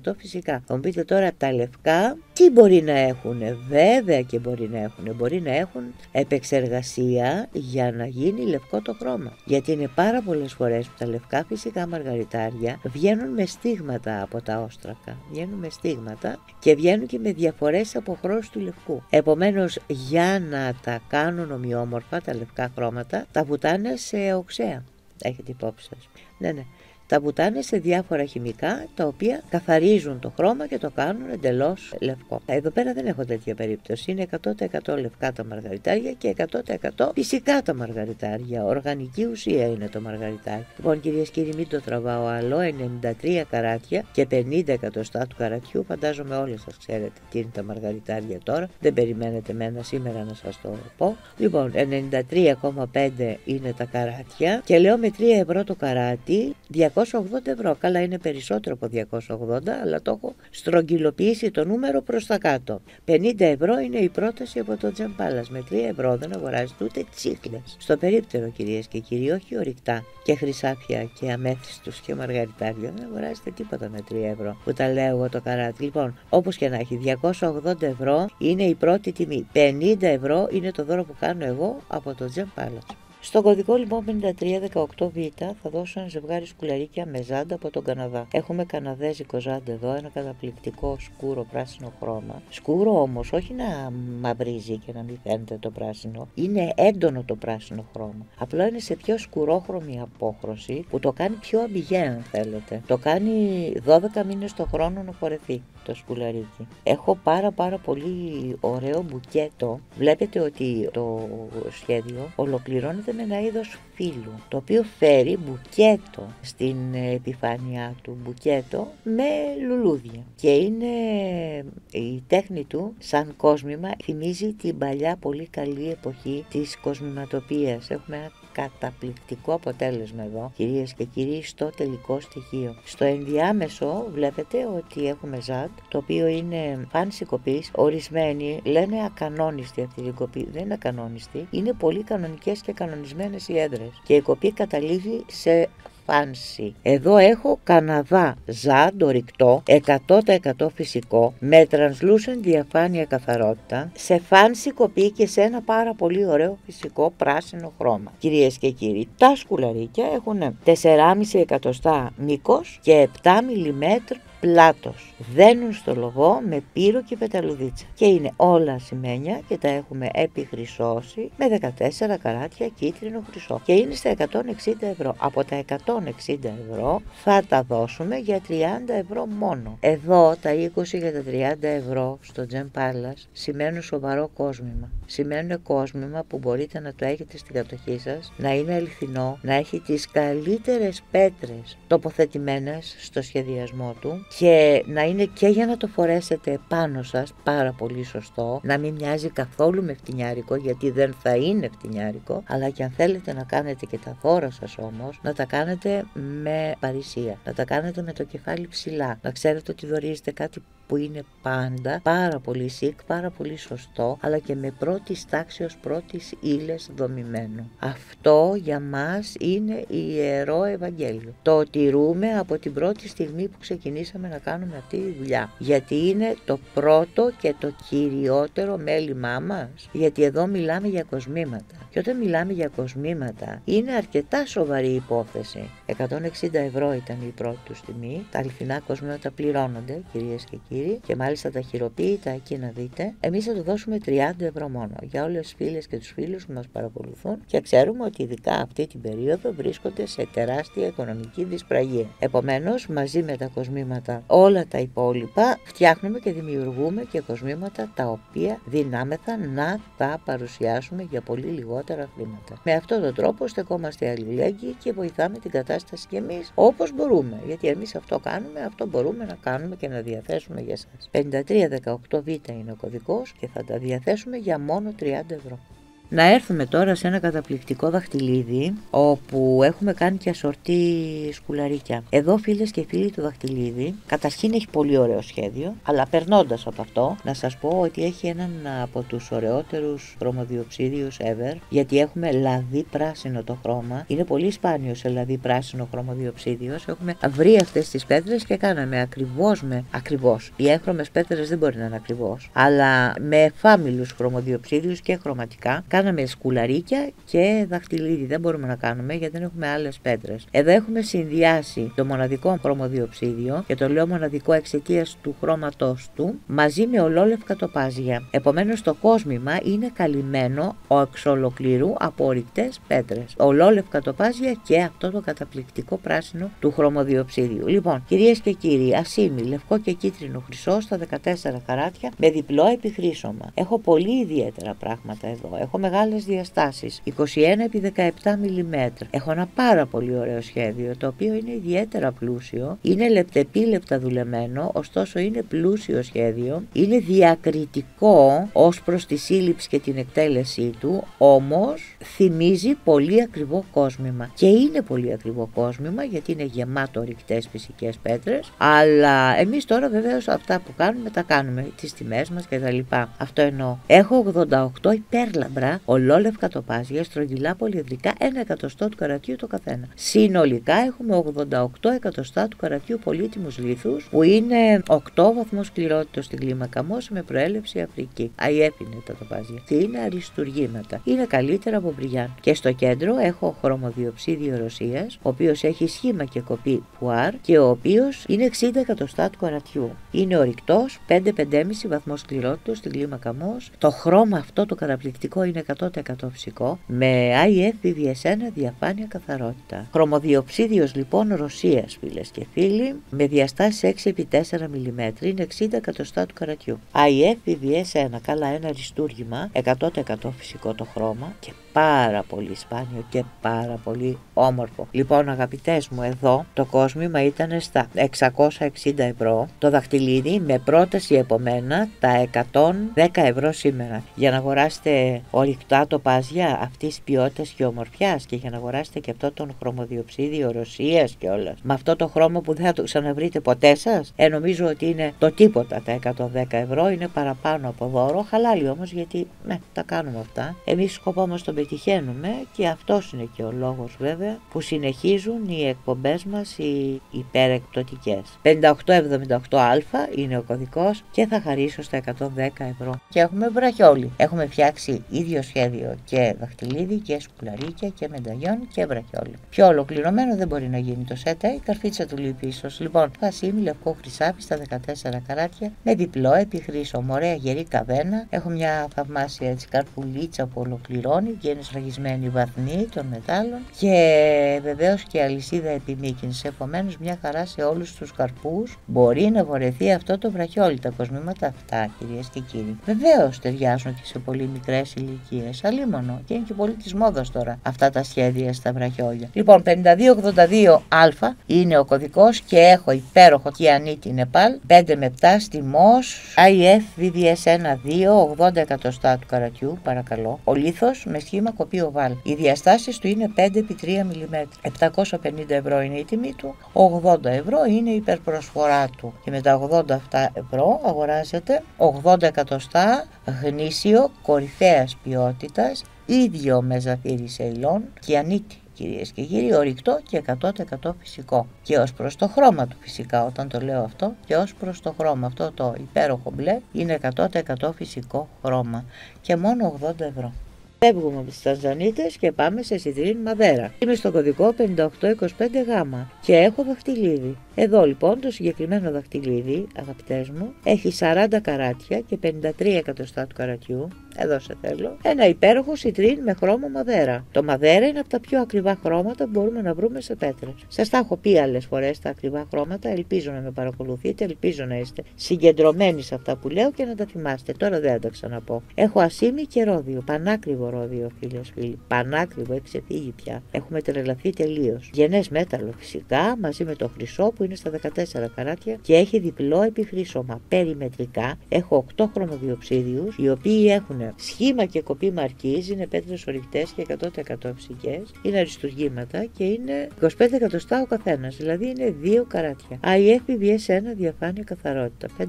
100% φυσικά. Θα μου πείτε τώρα τα λευκά τι μπορεί να έχουν, βέβαια και μπορεί να έχουν. Μπορεί να έχουν επεξεργασία για να γίνει λευκό το χρώμα. Γιατί είναι πάρα πολλές φορές που τα λευκά φυσικά μαργαριτάρια βγαίνουν με στίγματα από τα όστρακα. Βγαίνουν με στίγματα και βγαίνουν και με διαφορές από χρώσεις του λευκού. Επομένως για να τα κάνουν ομοιόμορφα τα λευκά χρώματα τα βουτάνε σε οξέα. Έχετε υπόψη σας. Ναι, ναι τα βουτάνε σε διάφορα χημικά τα οποία καθαρίζουν το χρώμα και το κάνουν εντελώς λευκό. Εδώ πέρα δεν έχω τέτοια περίπτωση. Είναι 100% λευκά τα μαργαριτάρια και 100% φυσικά τα μαργαριτάρια. Οργανική ουσία είναι το μαργαριτάρι. Λοιπόν, κυρίες και κύριοι, μην το τραβάω άλλο. 93 καράτια και 50 εκατοστά του καρατιού. Φαντάζομαι όλοι σας ξέρετε τι είναι τα μαργαριτάρια τώρα. Δεν περιμένετε μένα σήμερα να σας το πω. Λοιπόν, 93,5 είναι τα καράτια και λέω με 3 ευρώ το καράτι 280 ευρώ. Καλά είναι περισσότερο από 280, αλλά το έχω στρογγυλοποιήσει το νούμερο προς τα κάτω. 50 ευρώ είναι η πρόταση από το Τζεμπάλα. Με 3 ευρώ δεν αγοράζετε ούτε τσίχλες. Στο περίπτερο, κυρίες και κύριοι, όχι ορυκτά και χρυσάφια και αμέθιστους και μαργαριτάρια. Δεν αγοράζετε τίποτα με 3 ευρώ. Που τα λέω εγώ το καράτι. Λοιπόν, όπως και να έχει, 280 ευρώ είναι η πρώτη τιμή. 50 ευρώ είναι το δώρο που κάνω εγώ από το Τζεμπάλα. Στο κωδικό λοιπόν 5318β θα δώσω ένα ζευγάρι σκουλαρίκια με ζάντα από τον Καναδά. Έχουμε καναδέζικο ζάντα εδώ, ένα καταπληκτικό σκούρο πράσινο χρώμα. Σκούρο όμως, όχι να μαυρίζει και να μην φαίνεται το πράσινο. Είναι έντονο το πράσινο χρώμα. Απλά είναι σε πιο σκουρόχρωμη απόχρωση που το κάνει πιο αμπηγέ αν θέλετε. Το κάνει 12 μήνες το χρόνο να φορεθεί το σκουλαρίκι. Έχω πάρα πάρα πολύ ωραίο μπουκέτο. Βλέπετε ότι το σχέδιο ολοκληρώνεται με ένα είδος φύλου, το οποίο φέρει μπουκέτο στην επιφάνειά του, μπουκέτο με λουλούδια. Και είναι η τέχνη του σαν κόσμημα, θυμίζει την παλιά πολύ καλή εποχή της κοσμηματοποίησης. Έχουμε ένα καταπληκτικό αποτέλεσμα εδώ, κυρίες και κύριοι, στο τελικό στοιχείο. Στο ενδιάμεσο βλέπετε ότι έχουμε ζαντ, το οποίο είναι φάνση κοπής, ορισμένοι λένε ακανόνιστη αυτή την κοπή. Δεν είναι ακανόνιστη, είναι πολύ κανονικές και κανονισμένες οι έδρες. Και η κοπή καταλήγει σε φάνση. Εδώ έχω Καναδά ζάντο ρηκτό 100% φυσικό με translucent διαφάνεια καθαρότητα σε φάνση κοπή και σε ένα πάρα πολύ ωραίο φυσικό πράσινο χρώμα. Κυρίες και κύριοι, τα σκουλαρίκια έχουν 4,5 εκατοστά μήκος και 7 mm πλάτος. Δένουν στο λογό με πύρο και πεταλουδίτσα. Και είναι όλα σημαίνια και τα έχουμε επιχρυσώσει με 14 καράτια κίτρινο χρυσό. Και είναι στα 160 ευρώ. Από τα 160 ευρώ θα τα δώσουμε για 30 ευρώ μόνο. Εδώ τα 20 για τα 30 ευρώ στο Gem Palace σημαίνουν σοβαρό κόσμημα. Σημαίνουν κόσμημα που μπορείτε να το έχετε στην κατοχή σας, να είναι αληθινό, να έχει τις καλύτερες πέτρες τοποθετημένες στο σχεδιασμό του και να είναι και για να το φορέσετε πάνω σας πάρα πολύ σωστό, να μην μοιάζει καθόλου με φτηνιάρικο γιατί δεν θα είναι φτηνιάρικο, αλλά και αν θέλετε να κάνετε και τα δώρα σας όμως, να τα κάνετε με παρησία, να τα κάνετε με το κεφάλι ψηλά, να ξέρετε ότι δωρίζετε κάτι που είναι πάντα πάρα πολύ σικ, πάρα πολύ σωστό, αλλά και με πρώτη τάξη ως πρώτης ύλες δομημένο. Αυτό για μας είναι ιερό Ευαγγέλιο. Το τηρούμε από την πρώτη στιγμή που ξεκινήσαμε να κάνουμε αυτή τη δουλειά. Γιατί είναι το πρώτο και το κυριότερο μέλημά μας. Γιατί εδώ μιλάμε για κοσμήματα. Και όταν μιλάμε για κοσμήματα είναι αρκετά σοβαρή υπόθεση. 160 ευρώ ήταν η πρώτη του τιμή. Τα αληθινά κοσμήματα πληρώνονται κυρίες και κύριοι και μάλιστα τα χειροποίητα εκεί να δείτε. Εμείς θα του δώσουμε 30 ευρώ μόνο για όλες τις φίλες και τους φίλους που μας παρακολουθούν και ξέρουμε ότι ειδικά αυτή την περίοδο βρίσκονται σε τεράστια οικονομική δυσπραγία. Επομένως μαζί με τα κοσμήματα όλα τα υπόλοιπα φτιάχνουμε και δημιουργούμε και κοσμήματα τα οποία δυνάμεθα να τα παρουσιάσουμε για πολύ λιγότερα χρήματα. Με αυτόν τον τρόπο στεκόμαστε αλληλέγγυοι και βοηθάμε την κατάσταση και εμείς όπως μπορούμε. Γιατί εμείς αυτό κάνουμε, αυτό μπορούμε να κάνουμε και να διαθέσουμε για σας. 5318Β είναι ο κωδικός και θα τα διαθέσουμε για μόνο 30 ευρώ. Να έρθουμε τώρα σε ένα καταπληκτικό δαχτυλίδι όπου έχουμε κάνει και ασορτή σκουλαρίκια. Εδώ φίλες και φίλοι το δαχτυλίδι καταρχήν έχει πολύ ωραίο σχέδιο αλλά περνώντας από αυτό να σας πω ότι έχει έναν από τους ωραιότερους χρωμοδιοψίδιους ever γιατί έχουμε λαδί πράσινο το χρώμα. Είναι πολύ σπάνιος σε λαδί πράσινο χρωμοδιοψίδιος. Έχουμε βρει αυτές τις πέτρες και κάναμε ακριβώς με ακριβώς. Οι έγχρωμες πέτρες δεν μπορεί να είναι ακριβώς αλλά με εφάμιλους χρωμοδιοψίδιους και χρωματικά κάναμε σκουλαρίκια και δαχτυλίδι. Δεν μπορούμε να κάνουμε γιατί δεν έχουμε άλλες πέτρες. Εδώ έχουμε συνδυάσει το μοναδικό χρωμοδιοψίδιο και το λέω μοναδικό εξαιτίας του χρώματός του μαζί με ολόλευκα τοπάζια. Επομένως το κόσμημα είναι καλυμμένο ο εξ ολοκληρού από ορυκτές πέτρες. Ολόλευκα τοπάζια και αυτό το καταπληκτικό πράσινο του χρωμοδιοψίδιου. Λοιπόν, κυρίες και κύριοι, ασήμι, λευκό και κίτρινο χρυσό στα 14 καράτια με διπλό επιχρήσωμα. Έχω πολύ ιδιαίτερα πράγματα εδώ. Έχω μεγάλες διαστάσεις, 21 επί 17 mm. Έχω ένα πάρα πολύ ωραίο σχέδιο, το οποίο είναι ιδιαίτερα πλούσιο, είναι λεπτεπίλεπτα δουλεμένο, ωστόσο είναι πλούσιο σχέδιο, είναι διακριτικό ως προς τη σύλληψη και την εκτέλεσή του, όμως θυμίζει πολύ ακριβό κόσμημα. Και είναι πολύ ακριβό κόσμημα γιατί είναι γεμάτο ρηκτές φυσικές πέτρες, αλλά εμείς τώρα βεβαίως αυτά που κάνουμε τα κάνουμε, τις τιμές μας κτλ. Αυτό εννοώ. Έχω 88 υπέρλαμπρα ολόλευκα τοπάζια, στρογγυλά πολυεδρικά, ένα εκατοστό του καρατιού το καθένα. Συνολικά έχουμε 88 εκατοστά του καρατιού πολύτιμους λίθους, που είναι 8 βαθμό σκληρότητας στην κλίμακα με προέλευση Αφρική. Αιέπ είναι τα τοπάζια. Και είναι αριστουργήματα. Είναι καλύτερα από μπριγιάν. Και στο κέντρο έχω χρωμοδιοψίδιο Ρωσίας, ο οποίος έχει σχήμα και κοπή πουάρ και ο οποίος είναι 60 εκατοστά του καρατιού. Είναι ορυκτός, 5-5,5 βαθμός σκληρότητας στην κλίμακα Το χρώμα αυτό το καταπληκτικό είναι 100% φυσικό με IF BBS1 διαφάνεια καθαρότητα. Χρωμοδιοψίδιος λοιπόν Ρωσίας φίλες και φίλοι με διαστάσεις 6x4 mm είναι 60 εκατοστά του καρατιού. IF BBS1 καλά ένα αριστούργημα 100% φυσικό το χρώμα και πάρα πολύ σπάνιο και πάρα πολύ όμορφο. Λοιπόν αγαπητές μου εδώ το κόσμημα ήταν στα 660 ευρώ το δαχτυλίδι με πρόταση επομένα τα 110 ευρώ σήμερα για να αγοράσετε ορυκτά τοπάζια αυτής τη ποιότητας και ομορφιάς και για να αγοράσετε και αυτό τον χρωμοδιοψίδιο Ρωσίας και όλα. Με αυτό το χρώμα που δεν θα το ξαναβρείτε ποτέ σας, ε, νομίζω ότι είναι το τίποτα τα 110 ευρώ, είναι παραπάνω από δώρο. Χαλάλι όμως γιατί ναι, τα κάνουμε αυτά. Εμείς σκοπό μα τον πετυχαίνουμε και αυτός είναι και ο λόγος βέβαια που συνεχίζουν οι εκπομπές μας οι υπερεκπτωτικές. 5878α είναι ο κωδικός και θα χαρίσω στα 110 ευρώ. Και έχουμε βραχιόλι. Έχουμε φτιάξει ίδιο σχέδιο και δαχτυλίδι και σκουλαρίκια και μενταγιόν και βραχιόλι. Πιο ολοκληρωμένο δεν μπορεί να γίνει το σέτα, η καρφίτσα του λείπει ίσως. Λοιπόν, φασίμι λευκό χρυσάφι στα 14 καράτια με διπλό επιχρήσο, ωραία γερή καβένα. Έχω μια θαυμάσια έτσι καρπουλίτσα που ολοκληρώνει και είναι σφραγισμένη βαθμή των μετάλλων και βεβαίως και αλυσίδα επιμήκυνσης. Επομένως, μια χαρά σε όλους τους καρπούς μπορεί να βορεθεί αυτό το βραχιόλι. Τα κοσμήματα αυτά, κυρίες και κύριοι. Βεβαίως ταιριάζουν και σε πολύ μικρές ηλικίες επιτυχίε. Αλίμονο. Και είναι και πολύ της μόδας τώρα αυτά τα σχέδια στα βραχιόλια. Λοιπόν, 5282Α είναι ο κωδικός και έχω υπέροχο Κιανίτη Νεπάλ 5 με 7 στιμό IF VVS 1 2 80 εκατοστά του καρατιού, παρακαλώ. Ο λίθος με σχήμα κοπείο βαλ. Οι διαστάσεις του είναι 5x3 mm. 750 ευρώ είναι η τιμή του, 80 ευρώ είναι η υπερπροσφορά του. Και με τα 87 ευρώ αγοράζεται 80 εκατοστά γνήσιο κορυφαίας ποιότητας ίδιο με ζαφύρι σεϊλών και ανίτη κυρίες και κύριοι, ορυκτό και 100% φυσικό. Και ως προς το χρώμα του φυσικά όταν το λέω αυτό και ως προς το χρώμα αυτό το υπέροχο μπλε είναι 100% φυσικό χρώμα και μόνο 80 ευρώ. Φεύγουμε από τις Τανζανίτε και πάμε σε Σιδρήν Μαδέρα. Είμαι στο κωδικό 5825Γ και έχω δαχτυλίδι. Εδώ λοιπόν το συγκεκριμένο δαχτυλίδι, αγαπητές μου, έχει 40 καράτια και 53 εκατοστά του καρατιού. Εδώ σε θέλω. Ένα υπέροχο σιτρίν με χρώμα μαδέρα. Το μαδέρα είναι από τα πιο ακριβά χρώματα που μπορούμε να βρούμε σε πέτρες. Σας τα έχω πει άλλες φορές τα ακριβά χρώματα. Ελπίζω να με παρακολουθείτε, ελπίζω να είστε συγκεντρωμένοι σε αυτά που λέω και να τα θυμάστε. Τώρα δεν θα τα ξαναπώ. Έχω ασίμι και ρόδιο. Πανάκριβο ρόδιο, φίλες φίλοι. Πανάκριβο, έχει ξεφύγει πια. Έχουμε τρελαθεί τελείως. Γενές μέταλλο φυσικά μαζί με το χρυσό που είναι στα 14 καράτια και έχει διπλό επιχρήσωμα. Περιμετρικά έχω 8 χρωμοδιοψίδιους οι οποίοι έχουν σχήμα και κοπή μαρκή, είναι πέτρε ορυκτέ και 100% φυσικέ, είναι αριστουργήματα και είναι 25 εκατοστά ο καθένας, δηλαδή είναι 2 καράτια. IFBS 1 διαφάνεια καθαρότητα, 5-5,5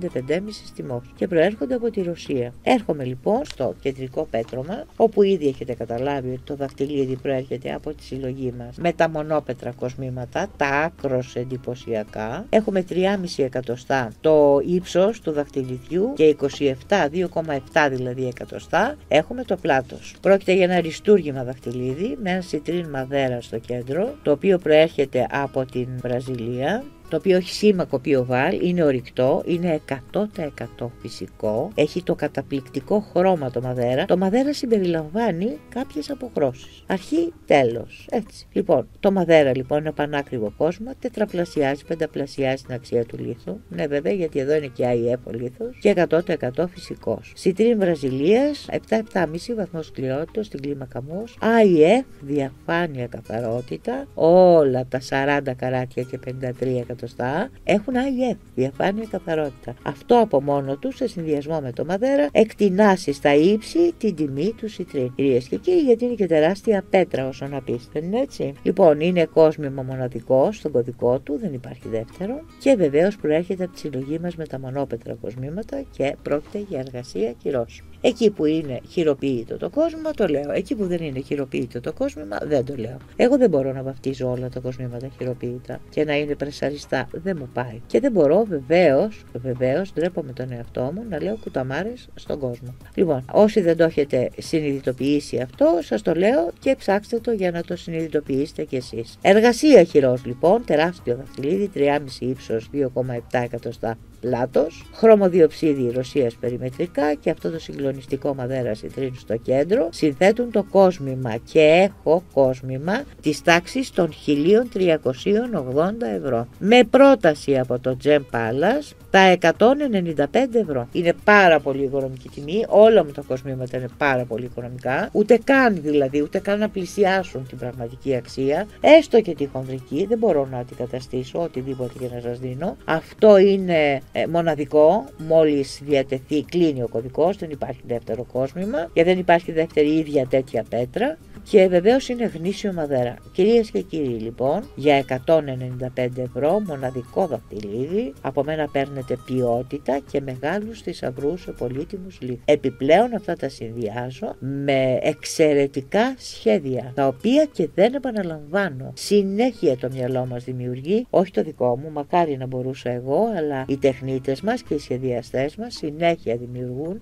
τιμό και προέρχονται από τη Ρωσία. Έρχομαι λοιπόν στο κεντρικό πέτρωμα, όπου ήδη έχετε καταλάβει ότι το δαχτυλίδι προέρχεται από τη συλλογή μας με τα μονόπετρα κοσμήματα, τα άκρος εντυπωσιακά. Έχουμε 3,5 εκατοστά το ύψος του δαχτυλιδιού και 27, 2,7 δηλαδή εκατοστά έχουμε το πλάτος. Πρόκειται για ένα αριστούργημα δαχτυλίδι με ένα σιτρίν μαδέρα στο κέντρο, το οποίο προέρχεται από την Βραζιλία το οποίο έχει σήμα κοπείο βάλ, είναι ορυκτό, είναι 100% φυσικό, έχει το καταπληκτικό χρώμα το μαδέρα. Το μαδέρα συμπεριλαμβάνει κάποιες αποχρώσεις. Αρχή, τέλος. Έτσι. Λοιπόν, το μαδέρα λοιπόν είναι πανάκριβο κόσμος, τετραπλασιάζει, πενταπλασιάζει την αξία του λίθου. Ναι, βέβαια, γιατί εδώ είναι και ΑΕΠ ο λίθος και 100% φυσικός. Σιτρίν Βραζιλίας, 7-7,5 βαθμό σκληρότητας στην κλίμακα μου. ΑΕΦ, διαφάνεια καθαρότητα, όλα τα 40 καράτια και 53 εκατοστά έχουν IF, διαφάνεια καθαρότητα. Αυτό από μόνο τους σε συνδυασμό με το μαδέρα εκτινάσει στα ύψη την τιμή του σιτρίν. Κυρίες και κύριοι, γιατί είναι και τεράστια πέτρα όσο να πεις, δεν είναι έτσι; Λοιπόν, είναι κόσμημα μοναδικό στον κωδικό του, δεν υπάρχει δεύτερο και βεβαίως προέρχεται από τη συλλογή μας με τα μονόπετρα κοσμήματα και πρόκειται για εργασία κυρώσεων. Εκεί που είναι χειροποίητο το κόσμημα, το λέω. Εκεί που δεν είναι χειροποίητο το κόσμημα, δεν το λέω. Εγώ δεν μπορώ να βαφτίζω όλα τα κοσμήματα χειροποίητα και να είναι πρεσαριστά. Δεν μου πάει. Και δεν μπορώ βεβαίως, βεβαίως, ντρέπομαι τον εαυτό μου να λέω κουταμάρες στον κόσμο. Λοιπόν, όσοι δεν το έχετε συνειδητοποιήσει αυτό, σας το λέω και ψάξτε το για να το συνειδητοποιήσετε κι εσείς. Εργασία χειρός λοιπόν, τεράστιο δαχτυλίδι, 3,5 ύψος, 2,7 εκατοστά πλάτος, χρωμοδιοψίδι Ρωσίας περιμετρικά και αυτό το συγκλονιστικό μαδέρας σιτρίνου στο κέντρο συνθέτουν το κόσμημα και έχω κόσμημα της τάξης των 1380 ευρώ. Με πρόταση από το Gem Palace τα 195 ευρώ. Είναι πάρα πολύ οικονομική τιμή, όλα μου τα κοσμήματα είναι πάρα πολύ οικονομικά, ούτε καν δηλαδή, ούτε καν να πλησιάσουν την πραγματική αξία, έστω και τη χονδρική, δεν μπορώ να αντικαταστήσω οτιδήποτε και να σας δίνω. Αυτό είναι ε, μοναδικό, μόλις διατεθεί κλείνει ο κωδικός, δεν υπάρχει δεύτερο κόσμημα. Και δεν υπάρχει δεύτερη ίδια τέτοια πέτρα και βεβαίως είναι γνήσιο μαδέρα. Κυρίες και κύριοι λοιπόν, για 195 ευρώ μοναδικό δαχτυλίδι, από μένα παίρνετε ποιότητα και μεγάλους θησαυρούς σε πολύτιμους λίθους. Επιπλέον αυτά τα συνδυάζω με εξαιρετικά σχέδια, τα οποία και δεν επαναλαμβάνω. Συνέχεια το μυαλό μας δημιουργεί, όχι το δικό μου, μακάρι να μπορούσα εγώ, αλλά οι τεχνίτες μας και οι σχεδιαστές μας συνέχεια δημιουργούν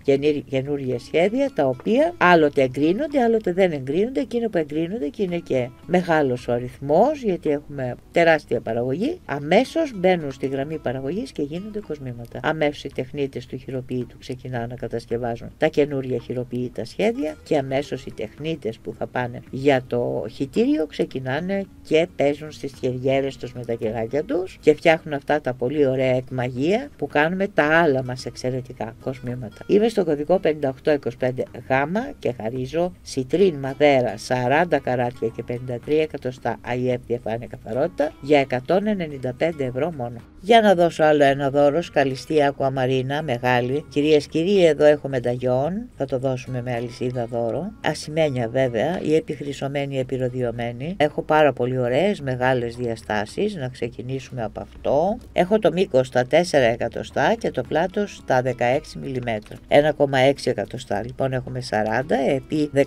καινούργια σχέδια, τα οποία άλλοτε εγκρίνονται, άλλοτε δεν εγκρίνονται εκείνα που εγκρίνονται και είναι και μεγάλος ο αριθμός γιατί έχουμε τεράστια παραγωγή, αμέσως μπαίνουν στη γραμμή παραγωγής και γίνονται κοσμήματα. Αμέσως οι τεχνίτες του χειροποίητου ξεκινάνε να κατασκευάζουν τα καινούργια χειροποίητα σχέδια και αμέσως οι τεχνίτες που θα πάνε για το χιτήριο ξεκινάνε και παίζουν στις χεριέρες τους με τα κεράκια τους και φτιάχνουν αυτά τα πολύ ωραία εκμαγεία που κάνουμε τα άλλα μας εξαιρετικά κοσμήματα. Είμαι στο κωδικό 5825 γάμα και χαρίζω σιτρίν μαδέρα 40 καράτια και 53 εκατοστά ΑΙΕΠ διαφάνεια καθαρότητα για 195 ευρώ μόνο. Για να δώσω άλλο ένα δώρο, σκαλιστή ακουαμαρίνα μεγάλη. Κυρίες και κύριοι, εδώ έχω μεταγιόν, θα το δώσουμε με αλυσίδα δώρο. Ασημένια βέβαια, η επιχρυσωμένη επιροδιωμένη. Έχω πάρα πολύ ωραίες μεγάλες διαστάσεις, να ξεκινήσουμε από αυτό. Έχω το μήκος στα 4 εκατοστά και το πλάτος στα 16 mm. 1,6 εκατοστά. Λοιπόν, έχουμε 40 επί 16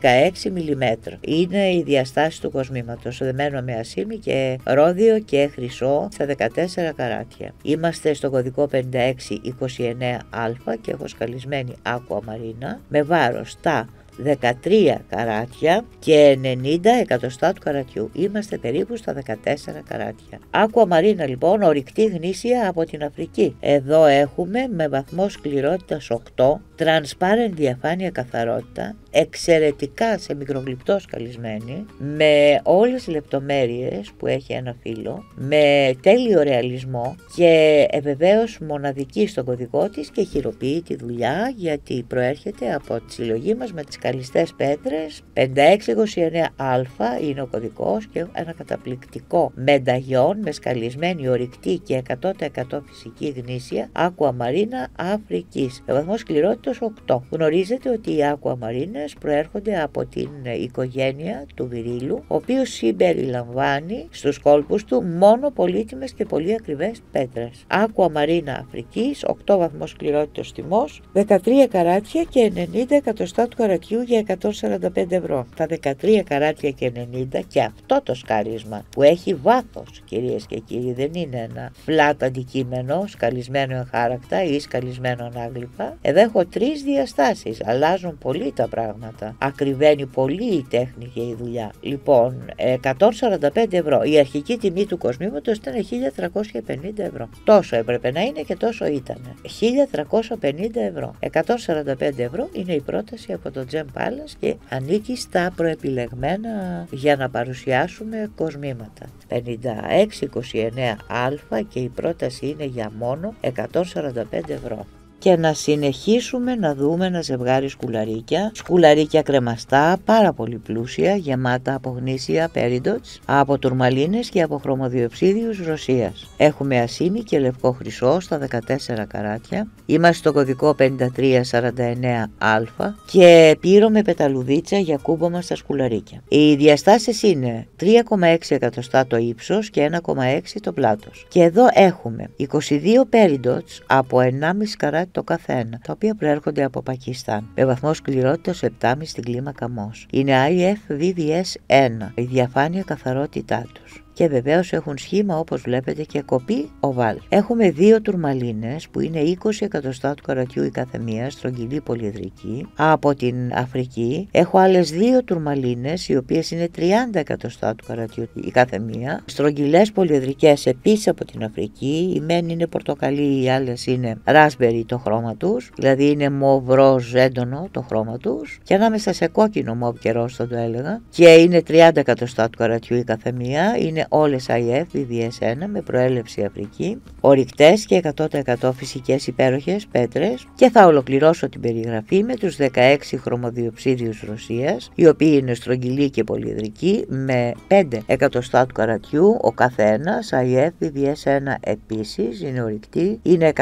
mm. Είναι η διαστάση του κοσμήματος. Δεμένο με ασήμι και ρόδιο και χρυσό στα 14 καράτια. Είμαστε στο κωδικό 5629α και έχω σκαλισμένη άκουα μαρίνα με βάρος τα 13 καράτια και 90 εκατοστά του καρατιού. Είμαστε περίπου στα 14 καράτια. Άκουα μαρίνα λοιπόν, ορυκτή γνήσια από την Αφρική. Εδώ έχουμε με βαθμό σκληρότητας 8, transparent διαφάνεια καθαρότητα, εξαιρετικά σε μικρογλυπτός σκαλισμένη, με όλες τις λεπτομέρειες που έχει ένα φύλλο, με τέλειο ρεαλισμό και βεβαίως μοναδική στον κωδικό της και χειροποιεί τη δουλειά γιατί προέρχεται από τη συλλογή μας με τις καλιστές πέτρες 5629α είναι ο κωδικός και ένα καταπληκτικό μενταγιόν με σκαλισμένη ορυκτή και 100% φυσική γνήσια Άκουα Μαρίνα Αφρικής. Ο βαθμός σκληρότητας 8. Γνωρίζετε ότι οι Άκουα Μαρίνες προέρχονται από την οικογένεια του Βυρίλου, ο οποίος συμπεριλαμβάνει στους κόλπους του μόνο πολύτιμες και πολύ ακριβές πέτρες. Άκουα Μαρίνα Αφρικής, 8 βαθμός σκληρότητας τιμός, 13 καράτια και 90 εκατοστά του καρατιού για 145 ευρώ. Τα 13 καράτια και 90 και αυτό το σκάρισμα που έχει βάθος κυρίες και κύριοι δεν είναι ένα φλάτ αντικείμενο σκαλισμένο εν χάρακτα ή σκαλισμένο ανάγλυπα. Εδώ έχω τρεις διαστάσεις, αλλάζουν πολύ τα πράγματα. Ακριβένει πολύ η τέχνη και η δουλειά. Λοιπόν, 145 ευρώ. Η αρχική τιμή του κοσμήματος ήταν 1350 ευρώ. Τόσο έπρεπε να είναι και τόσο ήταν. 1350 ευρώ. 145 ευρώ είναι η πρόταση από το Gem Palace και ανήκει στα προεπιλεγμένα για να παρουσιάσουμε κοσμήματα. 5629α και η πρόταση είναι για μόνο 145 ευρώ και να συνεχίσουμε να δούμε ένα ζευγάρι σκουλαρίκια. Σκουλαρίκια κρεμαστά, πάρα πολύ πλούσια, γεμάτα από γνήσια πέριντοτς, από τουρμαλίνες και από χρωμοδιοψίδιους Ρωσίας. Έχουμε ασίμι και λευκό χρυσό στα 14 καράτια. Είμαστε στο κωδικό 5349α και πύρο με πεταλουδίτσα για κούμπομα στα σκουλαρίκια. Οι διαστάσεις είναι 3,6 εκατοστά το ύψος και 1,6 το πλάτος. Και εδώ έχουμε 22 πέριντοτς από 1,5 καράτι το καθένα, τα οποία προέρχονται από Πακιστάν, με βαθμό σκληρότητας 7,5 στην κλίμακα ΜΟΣ. Είναι IF VVS 1, η διαφάνεια καθαρότητά τους και βεβαίως έχουν σχήμα όπως βλέπετε και κοπή οβάλ. Έχουμε δύο τουρμαλίνες που είναι 20 εκατοστά του καρατιού η καθεμία, στρογγυλή πολυεδρική, από την Αφρική. Έχω άλλες δύο τουρμαλίνες οι οποίες είναι 30 εκατοστά του καρατιού η καθεμία, στρογγυλές πολυεδρικές επίσης από την Αφρική, η μεν είναι πορτοκαλί, οι άλλες είναι ράσμπερι το χρώμα τους, δηλαδή είναι μοβ ροζ έντονο το χρώμα τους. Και ανάμεσα σε κόκκινο μοβ καιρός θα το έλεγα. Και είναι 30 εκατοστά του καρατιού η καθεμία, είναι όλες IF VVS1 με προέλευση Αφρική, ορυκτές και 100% φυσικές υπέροχες πέτρες και θα ολοκληρώσω την περιγραφή με τους 16 χρωμοδιοψίδιους Ρωσίας, οι οποίοι είναι στρογγυλοί και πολυεδρικοί με 5 εκατοστά του καρατιού ο καθένας, IF VVS1 επίσης είναι ορυκτή, είναι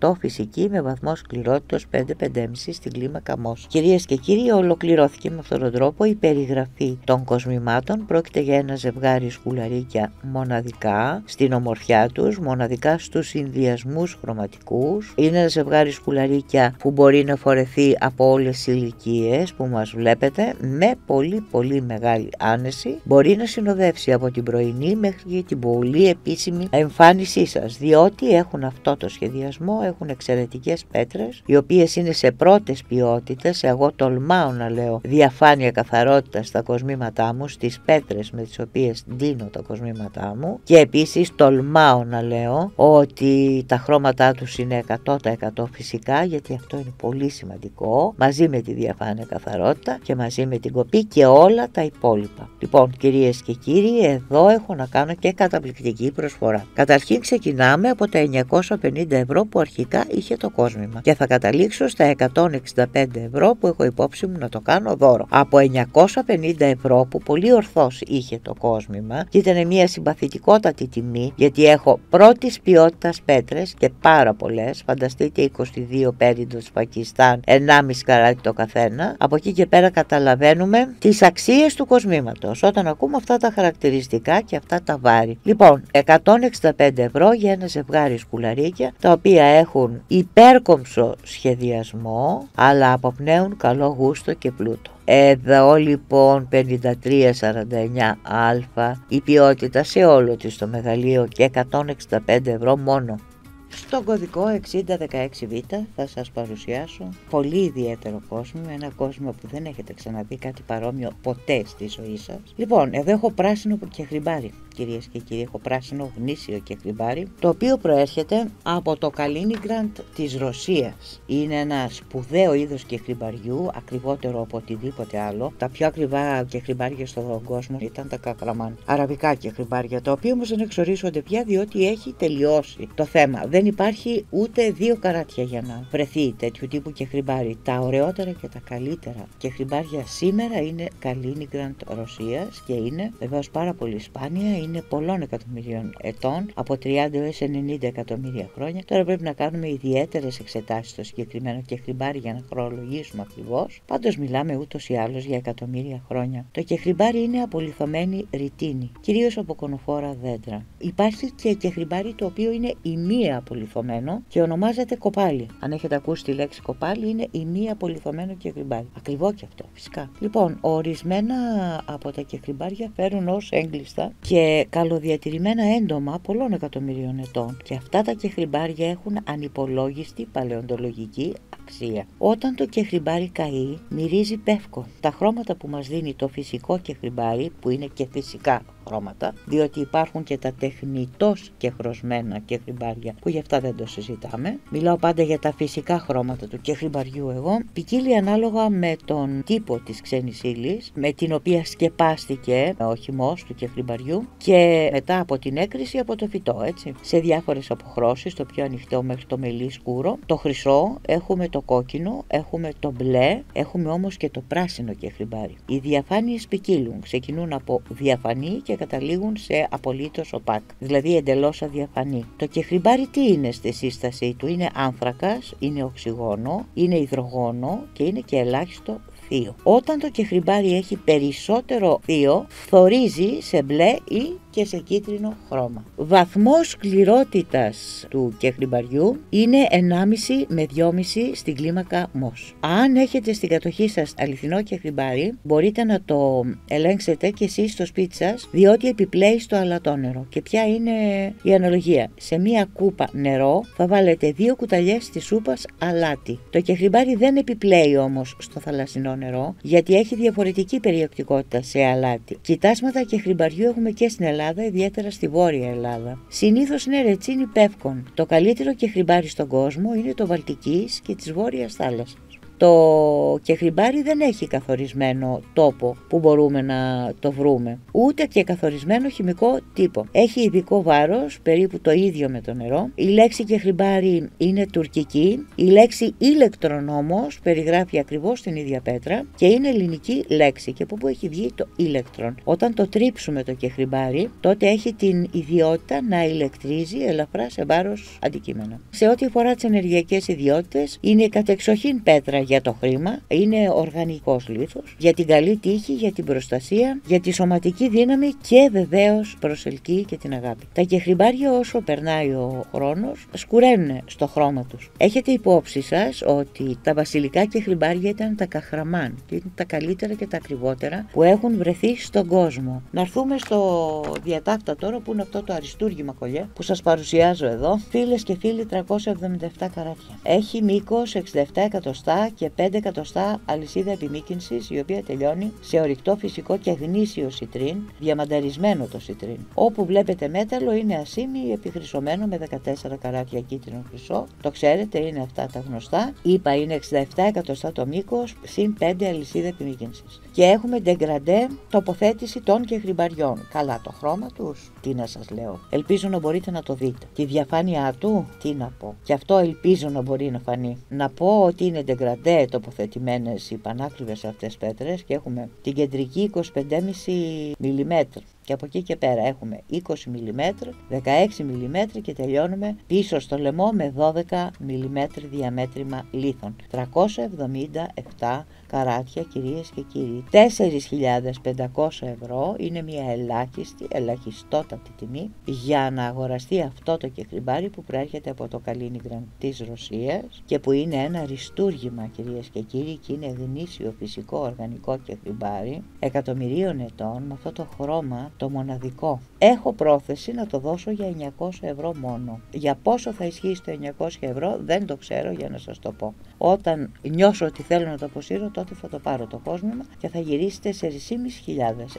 100% φυσική με βαθμό σκληρότητας 5-5,5 στην κλίμακα ΜΟΣ. Κυρίες και κύριοι, ολοκληρώθηκε με αυτόν τον τρόπο η περιγραφή των κοσμημάτων. Πρόκειται για ένα ζευγάρι σκουλα σκουλαρίκια μοναδικά στην ομορφιά τους, μοναδικά στους συνδυασμούς χρωματικούς. Είναι ένα ζευγάρι σκουλαρίκια που μπορεί να φορεθεί από όλες τις ηλικίες που μας βλέπετε με πολύ πολύ μεγάλη άνεση. Μπορεί να συνοδεύσει από την πρωινή μέχρι την πολύ επίσημη εμφάνισή σας διότι έχουν αυτό το σχεδιασμό, έχουν εξαιρετικές πέτρες οι οποίες είναι σε πρώτες ποιότητες, εγώ τολμάω να λέω διαφάνεια καθαρότητας στα κοσμήματά μου, στις πέτρες με τις οποίες δίνω τα κοσμήματά μου και επίσης τολμάω να λέω ότι τα χρώματά τους είναι 100% φυσικά γιατί αυτό είναι πολύ σημαντικό μαζί με τη διαφάνεια καθαρότητα και μαζί με την κοπή και όλα τα υπόλοιπα. Λοιπόν κυρίες και κύριοι εδώ έχω να κάνω και καταπληκτική προσφορά. Καταρχήν ξεκινάμε από τα 950 ευρώ που αρχικά είχε το κόσμημα και θα καταλήξω στα 165 ευρώ που έχω υπόψη μου να το κάνω δώρο. Από 950 ευρώ που πολύ ορθώς είχε το κόσμημα και ήταν μια συμπαθητικότατη τιμή γιατί έχω πρώτης ποιότητας πέτρες και πάρα πολλές. Φανταστείτε 22 πέρυντο Πακιστάν, 1,5 καράτη το καθένα. Από εκεί και πέρα καταλαβαίνουμε τις αξίες του κοσμήματος όταν ακούμε αυτά τα χαρακτηριστικά και αυτά τα βάρη. Λοιπόν, 165 ευρώ για ένα ζευγάρι σκουλαρίκια τα οποία έχουν υπέρκομψο σχεδιασμό αλλά αποπνέουν καλό γούστο και πλούτο. Εδώ λοιπόν 5349α η ποιότητα σε όλο της το μεγαλείο και 165 ευρώ μόνο. Στον κωδικό 6016β θα σας παρουσιάσω πολύ ιδιαίτερο κόσμο, ένα κόσμο που δεν έχετε ξαναδεί κάτι παρόμοιο ποτέ στη ζωή σας. Λοιπόν, εδώ έχω πράσινο και χρυμπάρι, κυρίες και κύριοι, έχω πράσινο γνήσιο και χρυμπάρι, το οποίο προέρχεται από το Καλίνιγκραντ της Ρωσίας. Είναι ένα σπουδαίο είδος και χρυμπαριού, ακριβότερο από οτιδήποτε άλλο. Τα πιο ακριβά και χρυμπάρια στον κόσμο ήταν τα κακραμάν. Αραβικά και χρυμπάρια, τα οποία όμως δεν εξορίσονται πια διότι έχει τελειώσει το θέμα. Δεν υπάρχει ούτε δύο καράτια για να βρεθεί τέτοιου τύπου και χρυμπάρι. Τα ωραιότερα και τα καλύτερα και χρυμπάρια σήμερα είναι Καλίνιγκραντ Ρωσίας και είναι βεβαίως πάρα πολύ σπάνια, είναι πολλών εκατομμυρίων ετών, από 30 έως 90 εκατομμύρια χρόνια. Τώρα πρέπει να κάνουμε ιδιαίτερες εξετάσεις στο συγκεκριμένο και χρυμπάρι για να χρονολογήσουμε ακριβώς. Πάντως μιλάμε ούτως ή άλλως για εκατομμύρια χρόνια. Το κεχριμπάρι είναι απολυθωμένη ρητίνη, κυρίως από κονοφόρα δέντρα. Υπάρχει και κεχριμπάρι το οποίο είναι η μία απολυθωμένο και ονομάζεται κοπάλι. Αν έχετε ακούσει τη λέξη κοπάλι, είναι η μία απολυθωμένο κεχριμπάρι. Ακριβό και αυτό, φυσικά. Λοιπόν, ορισμένα από τα κεχριμπάρια φέρουν ως έγκλειστα και καλοδιατηρημένα έντομα πολλών εκατομμυρίων ετών. Και αυτά τα κεχριμπάρια έχουν ανυπολόγιστη παλαιοντολογική αξία. Όταν το κεχριμπάρι καεί, μυρίζει πεύκο. Τα χρώματα που μας δίνει το φυσικό κεχριμπάρι, που είναι και φυσικά χρώματα, διότι υπάρχουν και τα τεχνητός και χρωσμένα κεχριμπάρια, που γι' αυτά δεν το συζητάμε. Μιλάω πάντα για τα φυσικά χρώματα του κεχριμπαριού εγώ. Ποικίλει ανάλογα με τον τύπο της ξένης ύλης, με την οποία σκεπάστηκε ο χυμός του κεχριμπαριού και μετά από την έκρηση από το φυτό, έτσι. Σε διάφορες αποχρώσεις, το πιο ανοιχτό μέχρι το μελί σκούρο, το χρυσό, έχουμε το κόκκινο, έχουμε το μπλε, έχουμε όμως και το πράσινο κεχριμπάρι. Οι διαφάνειες ποικίλουν, ξεκινούν από διαφανή και καταλήγουν σε απολύτως οπάκ, δηλαδή εντελώς αδιαφανή. Το κεχριμπάρι τι είναι στη σύστασή του, είναι άνθρακας, είναι οξυγόνο, είναι υδρογόνο και είναι και ελάχιστο θείο. Όταν το κεχριμπάρι έχει περισσότερο θείο, θορίζει σε μπλε ή και σε κίτρινο χρώμα. Βαθμός σκληρότητας του κεχριμπαριού είναι 1,5 με 2,5 στην κλίμακα μος. Αν έχετε στην κατοχή σας αληθινό κεχριμπάρι, μπορείτε να το ελέγξετε και εσείς στο σπίτι σας, διότι επιπλέει στο αλατόνερο. Και ποια είναι η αναλογία; Σε μία κούπα νερό θα βάλετε δύο κουταλιές της σούπας αλάτι. Το κεχριμπάρι δεν επιπλέει όμως στο θαλασσινό νερό, γιατί έχει διαφορετική περιεκτικότητα σε αλάτι. Κοιτάσματα κεχριμπαριού έχουμε και στην Ελλάδα Ελλάδα, ιδιαίτερα στη Βόρεια Ελλάδα. Συνήθως είναι ρετσίνη πεύκων. Το καλύτερο και χρυμπάρι στον κόσμο είναι το Βαλτικής και της Βόρειας θάλασσας. Το κεχριμπάρι δεν έχει καθορισμένο τόπο που μπορούμε να το βρούμε, ούτε και καθορισμένο χημικό τύπο. Έχει ειδικό βάρος, περίπου το ίδιο με το νερό. Η λέξη κεχριμπάρι είναι τουρκική. Η λέξη ηλεκτρον όμως περιγράφει ακριβώς την ίδια πέτρα και είναι ελληνική λέξη και από πού έχει βγει το ηλεκτρον. Όταν το τρίψουμε το κεχριμπάρι, τότε έχει την ιδιότητα να ηλεκτρίζει ελαφρά σε βάρος αντικείμενα. Σε ό,τι αφορά τις ενεργειακές ιδιότητες, είναι η κατεξοχήν πέτρα για το χρήμα, είναι οργανικός λίθος, για την καλή τύχη, για την προστασία, για τη σωματική δύναμη και βεβαίως προσελκύει και την αγάπη. Τα κεχριμπάρια όσο περνάει ο χρόνος σκουραίνουν στο χρώμα τους. Έχετε υπόψη σας ότι τα βασιλικά κεχριμπάρια ήταν τα καχραμάν και είναι τα καλύτερα και τα ακριβότερα που έχουν βρεθεί στον κόσμο. Να έρθουμε στο διατάκτα τώρα που είναι αυτό το αριστούργημα κολλιέ που σας παρουσιάζω εδώ. Φίλες και φίλοι 377 καράτια. Έχει μήκος 67 εκατοστά και 5 εκατοστά αλυσίδα επιμήκυνσης η οποία τελειώνει σε ορυκτό φυσικό και γνήσιο σιτρίν, διαμανταρισμένο το σιτρίν. Όπου βλέπετε μέταλλο είναι ασήμι επιχρυσωμένο με 14 καράτια κίτρινο χρυσό. Το ξέρετε είναι αυτά τα γνωστά. Είπα είναι 67 εκατοστά το μήκος συν 5 αλυσίδα επιμήκυνσης. Και έχουμε ντεγκραντέ τοποθέτηση των και χρυμπαριών. Καλά το χρώμα τους, τι να σας λέω. Ελπίζω να μπορείτε να το δείτε. Τη διαφάνειά του, τι να πω. Και αυτό ελπίζω να μπορεί να φανεί. Να πω ότι είναι ντεγκραντέ τοποθετημένες οι πανάκριβες αυτές πέτρες και έχουμε την κεντρική 25,5 mm και από εκεί και πέρα έχουμε 20 mm, 16 mm και τελειώνουμε πίσω στο λαιμό με 12 mm διαμέτρημα λίθων. 377 καράτια κυρίες και κύριοι. 4.500 ευρώ είναι μια ελάχιστη, ελαχιστότατη τιμή για να αγοραστεί αυτό το κεκριμπάρι που προέρχεται από το Καλίνιγκραν της Ρωσίας και που είναι ένα ριστούργημα κυρίες και κύριοι και είναι γνήσιο φυσικό οργανικό κεκριμπάρι εκατομμυρίων ετών με αυτό το χρώμα το μοναδικό. Έχω πρόθεση να το δώσω για 900 ευρώ μόνο. Για πόσο θα ισχύσει το 900 ευρώ δεν το ξέρω για να σας το πω. Όταν νιώσω ότι θέλω να το αποσύρω τότε θα το πάρω το κόσμημα και θα γυρίσει 4.500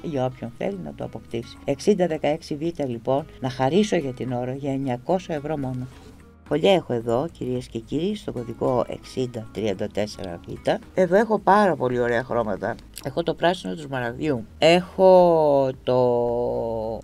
για όποιον θέλει να το αποκτήσει. 6016β λοιπόν να χαρίσω για την ώρα για 900 ευρώ μόνο. Κολλιά έχω εδώ κυρίες και κύριοι στο κωδικό 6034β. Εδώ έχω πάρα πολύ ωραία χρώματα. Έχω το πράσινο του Μαραγδιού. Έχω το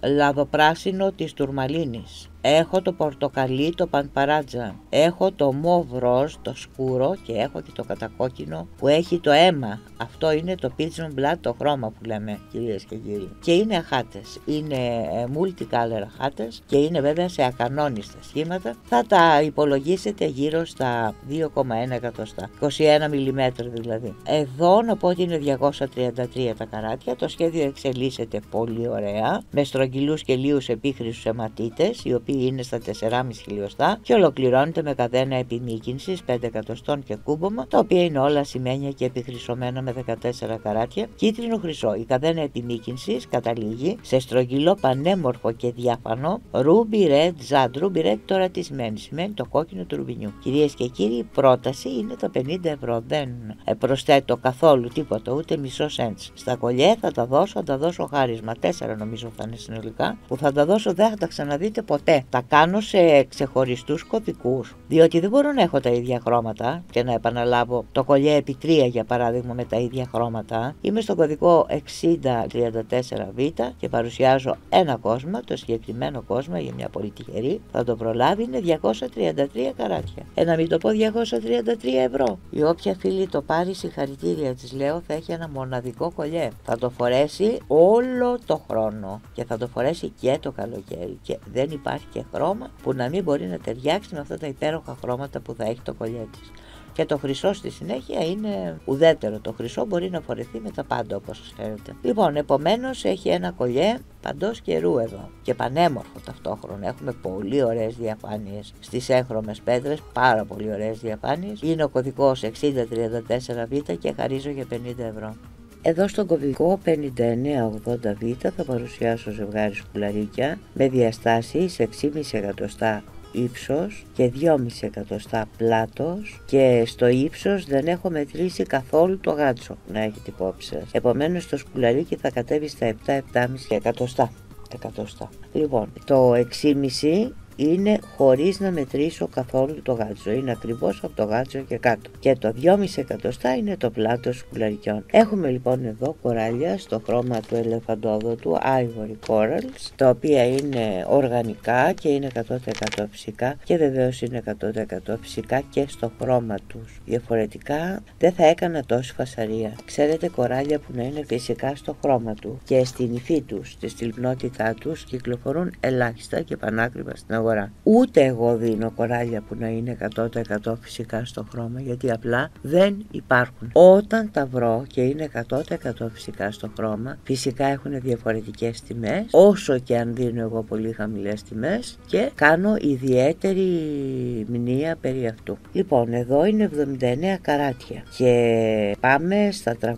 λαδοπράσινο της Τουρμαλίνης. Έχω το πορτοκαλί, το πανπαράτζα. Έχω το μοβ ροζ, το σκούρο και έχω και το κατακόκκινο που έχει το αίμα. Αυτό είναι το pigeon blood, το χρώμα που λέμε κυρίες και κύριοι. Και είναι αχάτε. Είναι ε, multicolor αχάτε και είναι βέβαια σε ακανόνιστα σχήματα. Θα τα υπολογίσετε γύρω στα 2,1 εκατοστά. 21 mm δηλαδή. Εδώ να πω ότι είναι 233 τα καράτια. Το σχέδιο εξελίσσεται πολύ ωραία. Με στρογγυλούς και λίους επίχρησους αιματίτες, οι οποίοι είναι στα 4,5 χιλιοστά και ολοκληρώνεται με καδένα επιμήκυνσης 5 εκατοστών και κούμπομα, τα οποία είναι όλα σημαίνια και επιχρυσωμένα με 14 καράτια, κίτρινο χρυσό. Η καδένα επιμήκυνσης καταλήγει σε στρογγυλό πανέμορφο και διάφανο ruby red zad. Ruby red τώρα τι σημαίνει, σημαίνει το κόκκινο του ρουμπινιού. Κυρίες και κύριοι, η πρόταση είναι τα 50 ευρώ. Δεν προσθέτω καθόλου τίποτα, ούτε μισό σέντ. Στα κολλιέ θα τα δώσω, θα τα δώσω χάρισμα. Τέσσερα νομίζω θα είναι συνολικά, που θα τα δώσω, δεν θα τα ξαναδείτε ποτέ τα κάνω σε ξεχωριστούς κωδικούς, διότι δεν μπορώ να έχω τα ίδια χρώματα και να επαναλάβω το κολλιέ επί 3 για παράδειγμα με τα ίδια χρώματα. Είμαι στον κωδικό 6034β και παρουσιάζω ένα κόσμο, το συγκεκριμένο κόσμο για μια πολύ τυχερή, θα το προλάβει είναι 233 καράτια. Ε, να μην το πω 233 ευρώ. Η όποια φίλη το πάρει, συγχαρητήρια της λέω, θα έχει ένα μοναδικό κολλιέ. Θα το φορέσει όλο το χρόνο και θα το φορέσει και το καλοκαίρι και δεν υπάρχει και χρώμα που να μην μπορεί να ταιριάξει με αυτά τα υπέροχα χρώματα που θα έχει το κολλιέ της. Και το χρυσό στη συνέχεια είναι ουδέτερο. Το χρυσό μπορεί να φορεθεί με τα πάντα όπως ξέρετε. Λοιπόν, επομένως έχει ένα κολλιέ παντός καιρού εδώ και πανέμορφο ταυτόχρονα. Έχουμε πολύ ωραίες διαφάνειες στις έγχρωμες πέτρες, πάρα πολύ ωραίες διαφάνειες. Είναι ο κωδικός 6034β και χαρίζω για 50 ευρώ. Εδώ στον κωδικό 5980β θα παρουσιάσω ζευγάρι σκουλαρίκια με διαστάσεις 6,5 εκατοστά ύψος και 2,5 εκατοστά πλάτος και στο ύψος δεν έχω μετρήσει καθόλου το γάτσο να έχετε υπόψη σας. Επομένως το σκουλαρίκι θα κατέβει στα 7-7,5 εκατοστά. εκατοστά. Λοιπόν, το 6,5 είναι χωρίς να μετρήσω καθόλου το γάτζο. Είναι ακριβώς από το γάτζο και κάτω. Και το 2,5 εκατοστά είναι το πλάτος σκουλαρικιών. Έχουμε λοιπόν εδώ κοράλια στο χρώμα του ελεφαντόδοτου Ivory Corals, τα οποία είναι οργανικά και είναι 100% φυσικά και βεβαίως είναι 100% φυσικά και στο χρώμα τους. Διαφορετικά δεν θα έκανα τόση φασαρία. Ξέρετε κοράλια που να είναι φυσικά στο χρώμα του και στην υφή τους, στη στυλπνότητά τους κυκλοφορούν ελάχιστα και πανάκριβα στην αγορά. Ούτε εγώ δίνω κοράλια που να είναι 100% φυσικά στο χρώμα γιατί απλά δεν υπάρχουν. Όταν τα βρω και είναι 100% φυσικά στο χρώμα, φυσικά έχουν διαφορετικές τιμές, όσο και αν δίνω εγώ πολύ χαμηλές τιμές και κάνω ιδιαίτερη μνήα περί αυτού. Λοιπόν, εδώ είναι 79 καράτια και πάμε στα 320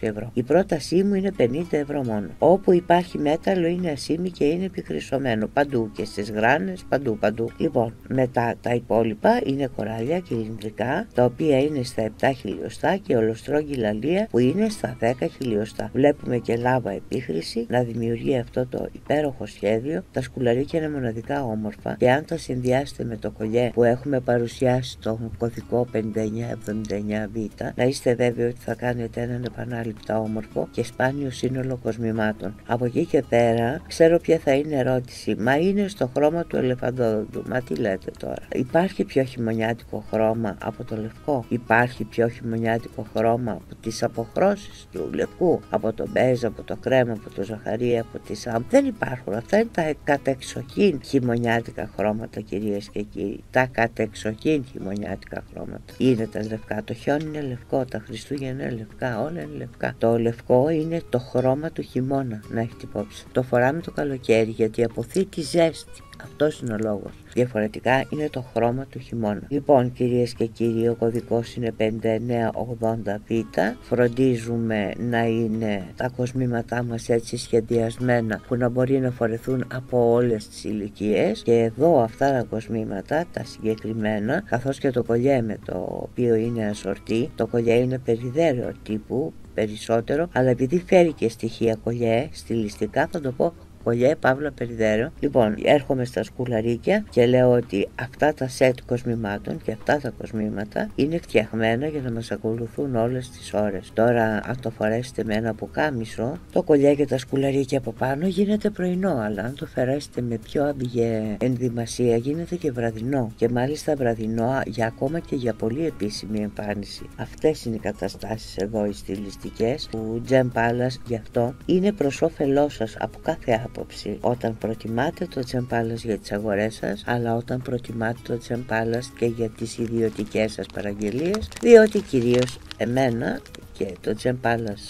ευρώ. Η πρότασή μου είναι 50 ευρώ μόνο. Όπου υπάρχει μέταλλο είναι ασήμι και είναι επιχρυσωμένο παντού και στις γράνες, παντού παντού. Λοιπόν, μετά τα υπόλοιπα είναι κοράλια και λιντρικά, τα οποία είναι στα 7 χιλιοστά και ολοστρόγγι λαλία που είναι στα 10 χιλιοστά. Βλέπουμε και λάβα επίχρηση να δημιουργεί αυτό το υπέροχο σχέδιο. Τα σκουλαρίκια είναι μοναδικά όμορφα και αν τα συνδυάσετε με το κολλιέ που έχουμε παρουσιάσει στον κωδικό 5979Β, να είστε βέβαιοι ότι θα κάνετε έναν επανάληπτα όμορφο και σπάνιο σύνολο κοσμημάτων. Από εκεί και πέρα, ξέρω ποια θα είναι ερώτηση. Μα είναι στο χρώμα του ελεφαντόδοντου. Μα τι λέτε τώρα. Υπάρχει πιο χειμωνιάτικο χρώμα από το λευκό; Υπάρχει πιο χειμωνιάτικο χρώμα από τις αποχρώσεις του λευκού; Από το μπέζ, από το κρέμα, από το ζαχαρί, από τη σάμ; Δεν υπάρχουν. Αυτά είναι τα κατεξοχήν χειμωνιάτικα χρώματα, κυρίες και κύριοι. Τα κατεξοχήν χειμωνιάτικα χρώματα. Είναι τα λευκά. Το χιόνι είναι λευκό. Τα Χριστούγεννα είναι λευκά. Όλα είναι λευκά. Το λευκό είναι το χρώμα του χειμώνα, να έχετε υπόψη. Το φοράμε το καλοκαίρι γιατί αποθήκη ζέστη. Αυτός είναι ο λόγος. Διαφορετικά είναι το χρώμα του χειμώνα. Λοιπόν, κυρίες και κύριοι, ο κωδικός είναι 5980β. Φροντίζουμε να είναι τα κοσμήματά μας έτσι σχεδιασμένα που να μπορεί να φορεθούν από όλες τις ηλικίες. Και εδώ αυτά τα κοσμήματα, τα συγκεκριμένα, καθώς και το κολλιέ με το οποίο είναι ασορτή, το κολλιέ είναι περιδέρεο τύπου περισσότερο, αλλά επειδή φέρει και στοιχεία κολλιέ, στιλιστικά θα το πω Κολλιέ, Παύλα Περιδέρο. Λοιπόν, έρχομαι στα σκουλαρίκια και λέω ότι αυτά τα σετ κοσμημάτων και αυτά τα κοσμήματα είναι φτιαγμένα για να μας ακολουθούν όλες τις ώρες. Τώρα, αν το φορέσετε με ένα πουκάμισο, το κολλιέ και τα σκουλαρίκια από πάνω γίνεται πρωινό, αλλά αν το φορέσετε με πιο άμπηγε ενδυμασία γίνεται και βραδινό. Και μάλιστα βραδινό για ακόμα και για πολύ επίσημη εμφάνιση. Αυτές είναι οι καταστάσεις εδώ οι στιλιστικές που Τζεμ Πάλας γι' αυτό είναι προς όφελός σας από κάθε άποψη άποψη. Όταν προτιμάτε το τσεμπάλας για τις αγορές σας αλλά όταν προτιμάτε το τσεμπάλας και για τις ιδιωτικές σας παραγγελίες διότι κυρίως εμένα και το Τζεν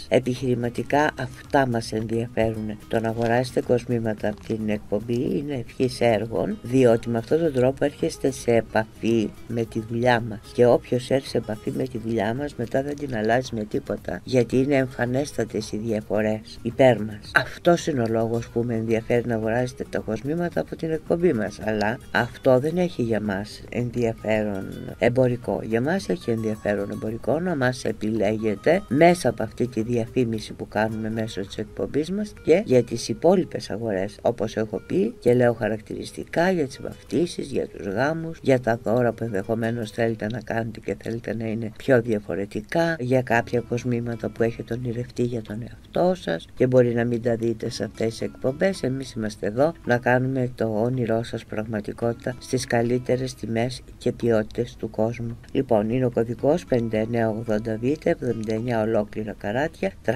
Επιχειρηματικά αυτά μας ενδιαφέρουν. Το να αγοράσετε κοσμήματα από την εκπομπή είναι ευχής έργων, διότι με αυτόν τον τρόπο έρχεστε σε επαφή με τη δουλειά μας. Και όποιος έρθει σε επαφή με τη δουλειά μας μετά δεν την αλλάζει με τίποτα, γιατί είναι εμφανέστατες οι διαφορές υπέρ μας. Αυτός είναι ο λόγος που με ενδιαφέρει να αγοράσετε τα κοσμήματα από την εκπομπή μας, αλλά αυτό δεν έχει για μας ενδιαφέρον εμπορικό. Για μας έχει ενδιαφέρον εμπορικό να μας επιλέγετε μέσα από αυτή τη διαφήμιση που κάνουμε μέσω της εκπομπής μας και για τις υπόλοιπες αγορές όπως έχω πει και λέω χαρακτηριστικά για τις βαφτίσεις, για τους γάμους, για τα δώρα που ενδεχομένως θέλετε να κάνετε και θέλετε να είναι πιο διαφορετικά, για κάποια κοσμήματα που έχετε ονειρευτεί για τον εαυτό σας και μπορεί να μην τα δείτε σε αυτές τις εκπομπές. Εμείς είμαστε εδώ να κάνουμε το όνειρό σας πραγματικότητα στις καλύτερες τιμές και ποιότητες του κόσμου. Λοιπόν, είναι ο κωδικός 5980β 79 9 ολόκληρα καράτια, 320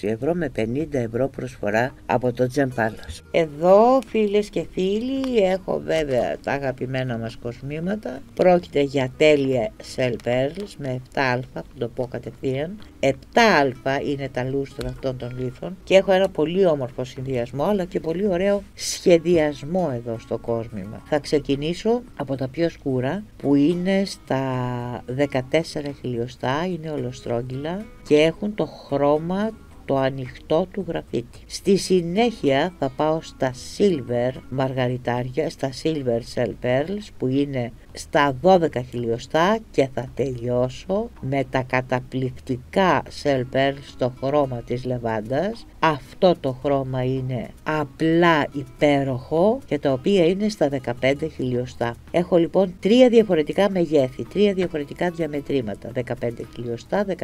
ευρώ με 50 ευρώ προσφορά από το Τζεν Εδώ φίλες και φίλοι έχω βέβαια τα αγαπημένα μας κοσμήματα. Πρόκειται για τέλεια Cell Pearls με 7α, που το πω κατευθείαν. 7α είναι τα λούστρα αυτών των λίθων και έχω ένα πολύ όμορφο συνδυασμό αλλά και πολύ ωραίο σχεδιασμό εδώ στο κόσμημα. Θα ξεκινήσω από τα πιο σκούρα που είναι στα 14 χιλιοστά, είναι ολοστρόγγυλα και έχουν το χρώμα το ανοιχτό του γραφίτι. Στη συνέχεια θα πάω στα silver μαργαριτάρια, στα silver cell pearls που είναι στα 12 χιλιοστά και θα τελειώσω με τα καταπληκτικά cell pearls στο χρώμα της λεβάντας. Αυτό το χρώμα είναι απλά υπέροχο και τα οποία είναι στα 15 χιλιοστά. Έχω λοιπόν τρία διαφορετικά μεγέθη, τρία διαφορετικά διαμετρήματα. 15 χιλιοστά, 14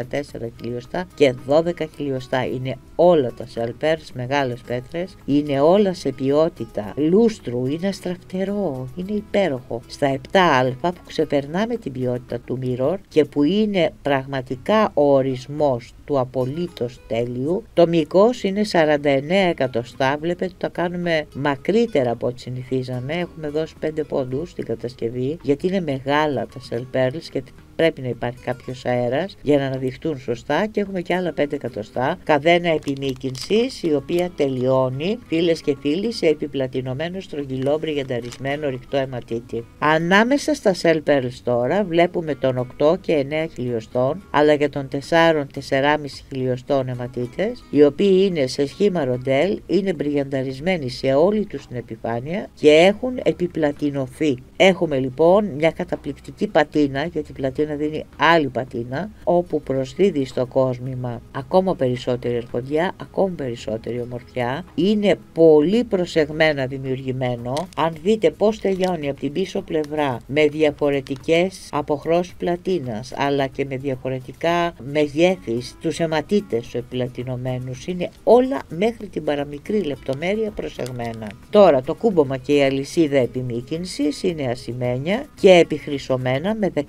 χιλιοστά και 12 χιλιοστά. Είναι όλα τα cell pearls, μεγάλες πέτρες, είναι όλα σε ποιότητα λούστρου, είναι αστραφτερό, είναι υπέροχο. Στα 7 7α που ξεπερνάμε την ποιότητα του mirror και που είναι πραγματικά ο ορισμός του απολύτως τέλειου. Το μήκος είναι 49 εκατοστά, βλέπετε το κάνουμε μακρύτερα από ό,τι συνηθίζαμε. Έχουμε δώσει 5 πόντους στην κατασκευή γιατί είναι μεγάλα τα cell pearls και πρέπει να υπάρχει κάποιος αέρας για να αναδειχτούν σωστά και έχουμε και άλλα 5 εκατοστά καδένα επιμήκυνση η οποία τελειώνει φίλες και φίλοι σε επιπλατινωμένο στρογγυλό μπριγενταρισμένο ρηκτό αιματίτη. Ανάμεσα στα cell pearls τώρα βλέπουμε των 8 και 9 χιλιοστών αλλά και των 4-4,5 χιλιοστών αιματίτες, οι οποίοι είναι σε σχήμα ροντέλ, είναι μπριγενταρισμένοι σε όλη τους την επιφάνεια και έχουν επιπλατινωθεί. Έχουμε λοιπόν μια καταπληκτική πατίνα γιατί η πατίνα να δίνει άλλη πατίνα όπου προσδίδει στο κόσμημα ακόμα περισσότερη ερχοντιά, ακόμα περισσότερη ομορφιά. Είναι πολύ προσεγμένα δημιουργημένο. Αν δείτε πώς τελειώνει από την πίσω πλευρά με διαφορετικές αποχρώσεις πλατίνας αλλά και με διαφορετικά μεγέθης στους αιματίτες τους επιλατινωμένους είναι όλα μέχρι την παραμικρή λεπτομέρεια προσεγμένα. Τώρα το κούμπομα και η αλυσίδα επιμήκυνσης είναι ασημένια και επιχρυσωμένα με 14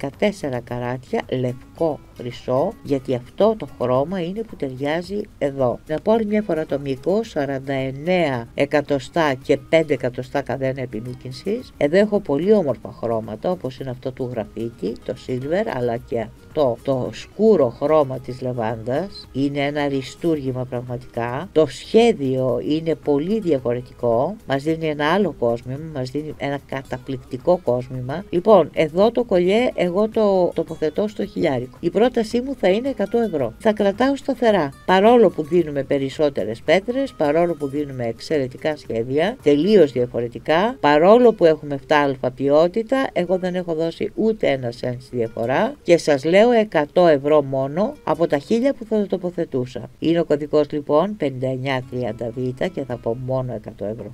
καράτια λευκό χρυσό γιατί αυτό το χρώμα είναι που ταιριάζει εδώ. Να πω άλλη μια φορά το μήκο 49 εκατοστά και 5 εκατοστά καδένα επιμήκυνσης. Εδώ έχω πολύ όμορφα χρώματα όπως είναι αυτό του γραφίτι, το silver αλλά και αυτό το σκούρο χρώμα της λεβάντας. Είναι ένα αριστούργημα πραγματικά. Το σχέδιο είναι πολύ διαφορετικό. Μας δίνει ένα άλλο κόσμημα, μας δίνει ένα καταπληκτικό κόσμημα. Λοιπόν, εδώ το κολλιέ εγώ το τοποθετώ στο χιλιάρικο. Η πρότασή μου θα είναι 100 ευρώ. Θα κρατάω σταθερά. Παρόλο που δίνουμε περισσότερες πέτρες, παρόλο που δίνουμε εξαιρετικά σχέδια, τελείως διαφορετικά, παρόλο που έχουμε 7α ποιότητα, εγώ δεν έχω δώσει ούτε ένα cent διαφορά και σας λέω 100 ευρώ μόνο από τα 1000 που θα το τοποθετούσα. Είναι ο κωδικός λοιπόν 5930β και θα πω μόνο 100 ευρώ.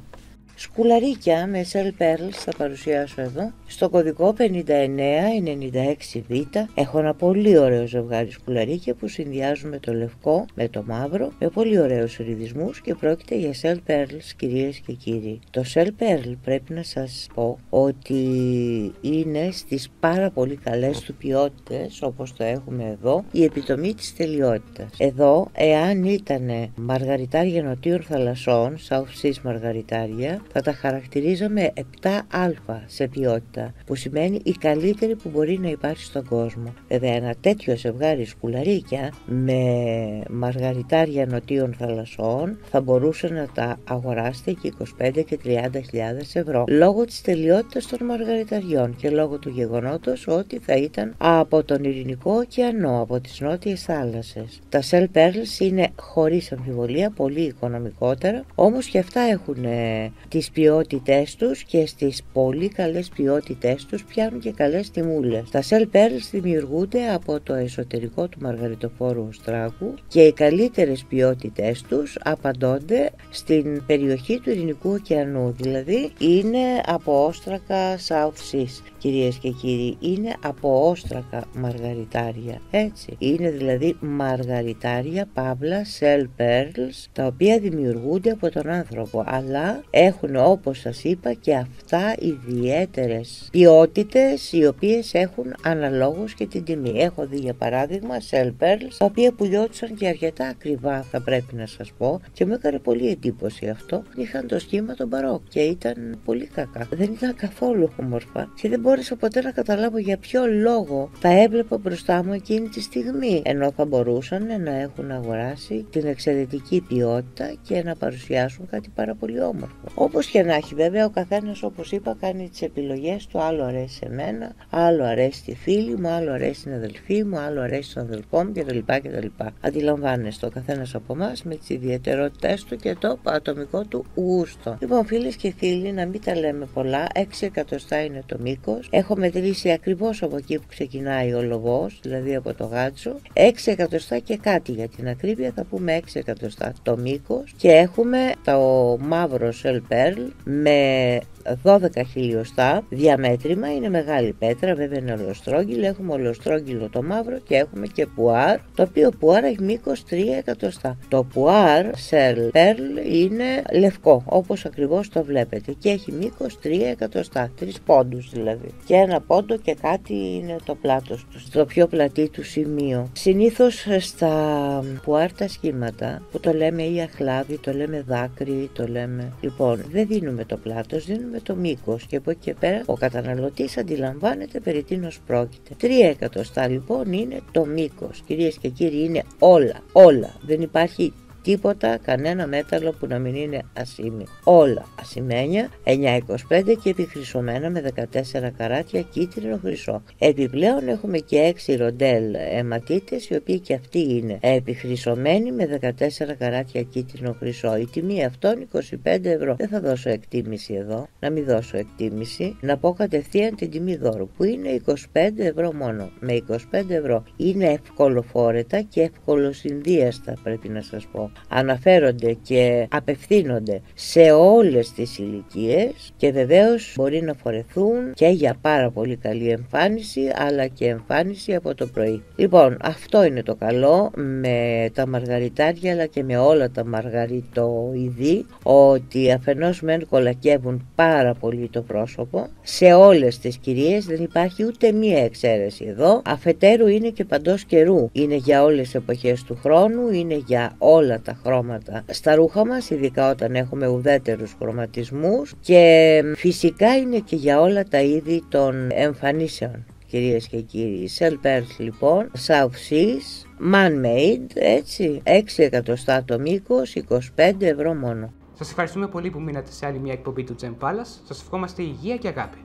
Σκουλαρίκια με Cell Pearls θα παρουσιάσω εδώ. Στο κωδικό 5996Β έχω ένα πολύ ωραίο ζευγάρι σκουλαρίκια που συνδυάζουμε το λευκό με το μαύρο με πολύ ωραίους ρυθμούς και πρόκειται για Cell Pearls κυρίες και κύριοι. Το Cell Pearl πρέπει να σας πω ότι είναι στις πάρα πολύ καλές του ποιότητες όπως το έχουμε εδώ η επιτομή της τελειότητας. Εδώ εάν ήταν μαργαριτάρια νοτίων θαλασσών, South Seas μαργαριτάρια θα τα χαρακτηρίζαμε 7α σε ποιότητα, που σημαίνει η καλύτερη που μπορεί να υπάρχει στον κόσμο. Βέβαια, ένα τέτοιο ζευγάρι σκουλαρίκια με μαργαριτάρια νοτίων θαλασσών θα μπορούσε να τα αγοράσετε και 25 και 30 χιλιάδες ευρώ λόγω της τελειότητας των μαργαριταριών και λόγω του γεγονότος ότι θα ήταν από τον Ειρηνικό ωκεανό, από τις νότιες θάλασσες. Τα Cell Pearls είναι χωρίς αμφιβολία πολύ οικονομικότερα, όμως και αυτά έχουν τις ποιότητές τους και στις πολύ καλές ποιότητές τους πιάνουν και καλές τιμούλες. Τα Cell Pearls δημιουργούνται από το εσωτερικό του μαργαριτοφόρου οστράκου και οι καλύτερες ποιότητές τους απαντώνται στην περιοχή του Ειρηνικού ωκεανού, δηλαδή είναι από όστρακα South Seas κυρίες και κύριοι είναι από όστρακα μαργαριτάρια έτσι. Είναι δηλαδή μαργαριτάρια παύλα cell pearls τα οποία δημιουργούνται από τον άνθρωπο αλλά έχουν όπως σας είπα και αυτά ιδιαίτερες ποιότητες οι οποίες έχουν αναλόγως και την τιμή. Έχω δει για παράδειγμα cell pearls τα οποία πουλιόντουσαν και αρκετά ακριβά θα πρέπει να σας πω και μου έκανε πολύ εντύπωση αυτό. Είχαν το σχήμα των μπαρόκ και ήταν πολύ κακά. Δεν ήταν καθόλου όμορφα και δεν μπόρεσα ποτέ να καταλάβω για ποιο λόγο τα έβλεπα μπροστά μου εκείνη τη στιγμή ενώ θα μπορούσαν να έχουν αγοράσει την εξαιρετική ποιότητα και να παρουσιάσουν κάτι πάρα πολύ όμορφο. Όπως και να έχει βέβαια ο καθένας όπως είπα κάνει τις επιλογές του άλλο αρέσει σε μένα, άλλο αρέσει στη φίλη μου, άλλο αρέσει στην αδελφή μου, άλλο αρέσει στον αδελφό μου κτλ. κτλ. Αντιλαμβάνεστε ο καθένας από εμάς με τις ιδιαιτερότητές του και το ατομικό του γούστο. Λοιπόν φίλες και φίλοι να μην τα λέμε πολλά, 6 εκατοστά είναι το μήκος, έχω μετρήσει ακριβώς από εκεί που ξεκινάει ο λογός, δηλαδή από το γάτσο, 6 εκατοστά και κάτι για την ακρίβεια θα πούμε 6 εκατοστά το μήκος. Και έχουμε το μαύρο shell pearl με 12 χιλιοστά διαμέτρημα, είναι μεγάλη πέτρα, βέβαια είναι ολοστρόγγυλο, έχουμε ολοστρόγγυλο το μαύρο και έχουμε και πουάρ, το οποίο πουάρ έχει μήκος 3 εκατοστά. Το πουάρ σελ πέρλ είναι λευκό, όπως ακριβώς το βλέπετε και έχει μήκος 3 εκατοστά, 3 πόντους δηλαδή. Και ένα πόντο και κάτι είναι το πλάτος τους, στο πιο πλατή του σημείο. Συνήθως στα πουάρ τα σχήματα που το λέμε ή αχλάδι, το λέμε δάκρυ, το λέμε... Λοιπόν, δεν δίνουμε το πλάτος, δίνουμε το μήκος και από εκεί και πέρα ο καταναλωτής αντιλαμβάνεται περί τίνος πρόκειται. Τρία εκατοστά λοιπόν είναι το μήκος. Κυρίες και κύριοι είναι όλα, όλα. Δεν υπάρχει Τίποτα, κανένα μέταλλο που να μην είναι ασήμι. Όλα ασημένια, 9,25 και επιχρυσωμένα με 14 καράτια κίτρινο χρυσό. Επιπλέον έχουμε και 6 ροντέλ αιματίτες οι οποίοι και αυτοί είναι επιχρυσωμένοι με 14 καράτια κίτρινο χρυσό. Η τιμή αυτών 25 ευρώ. Δεν θα δώσω εκτίμηση εδώ, να μην δώσω εκτίμηση. Να πω κατευθείαν την τιμή δώρου που είναι 25 ευρώ μόνο. Με 25 ευρώ είναι ευκολοφόρετα και ευκολοσυνδίαστα πρέπει να σας πω αναφέρονται και απευθύνονται σε όλες τις ηλικίες και βεβαίως μπορεί να φορεθούν και για πάρα πολύ καλή εμφάνιση αλλά και εμφάνιση από το πρωί. Λοιπόν αυτό είναι το καλό με τα μαργαριτάρια αλλά και με όλα τα μαργαριτοειδή ότι αφενός μεν κολακεύουν πάρα πολύ το πρόσωπο σε όλες τις κυρίες δεν υπάρχει ούτε μία εξαίρεση εδώ αφετέρου είναι και παντός καιρού είναι για όλες τις εποχές του χρόνου είναι για όλα τα χρώματα στα ρούχα μας, ειδικά όταν έχουμε ουδέτερους χρωματισμούς και φυσικά είναι και για όλα τα είδη των εμφανίσεων κυρίες και κύριοι. Selpers λοιπόν, South Seas, Man-Made, έτσι, 6 εκατοστά το μήκος, 25 ευρώ μόνο. Σας ευχαριστούμε πολύ που μείνατε σε άλλη μια εκπομπή του Gem Palace. Σας ευχόμαστε υγεία και αγάπη.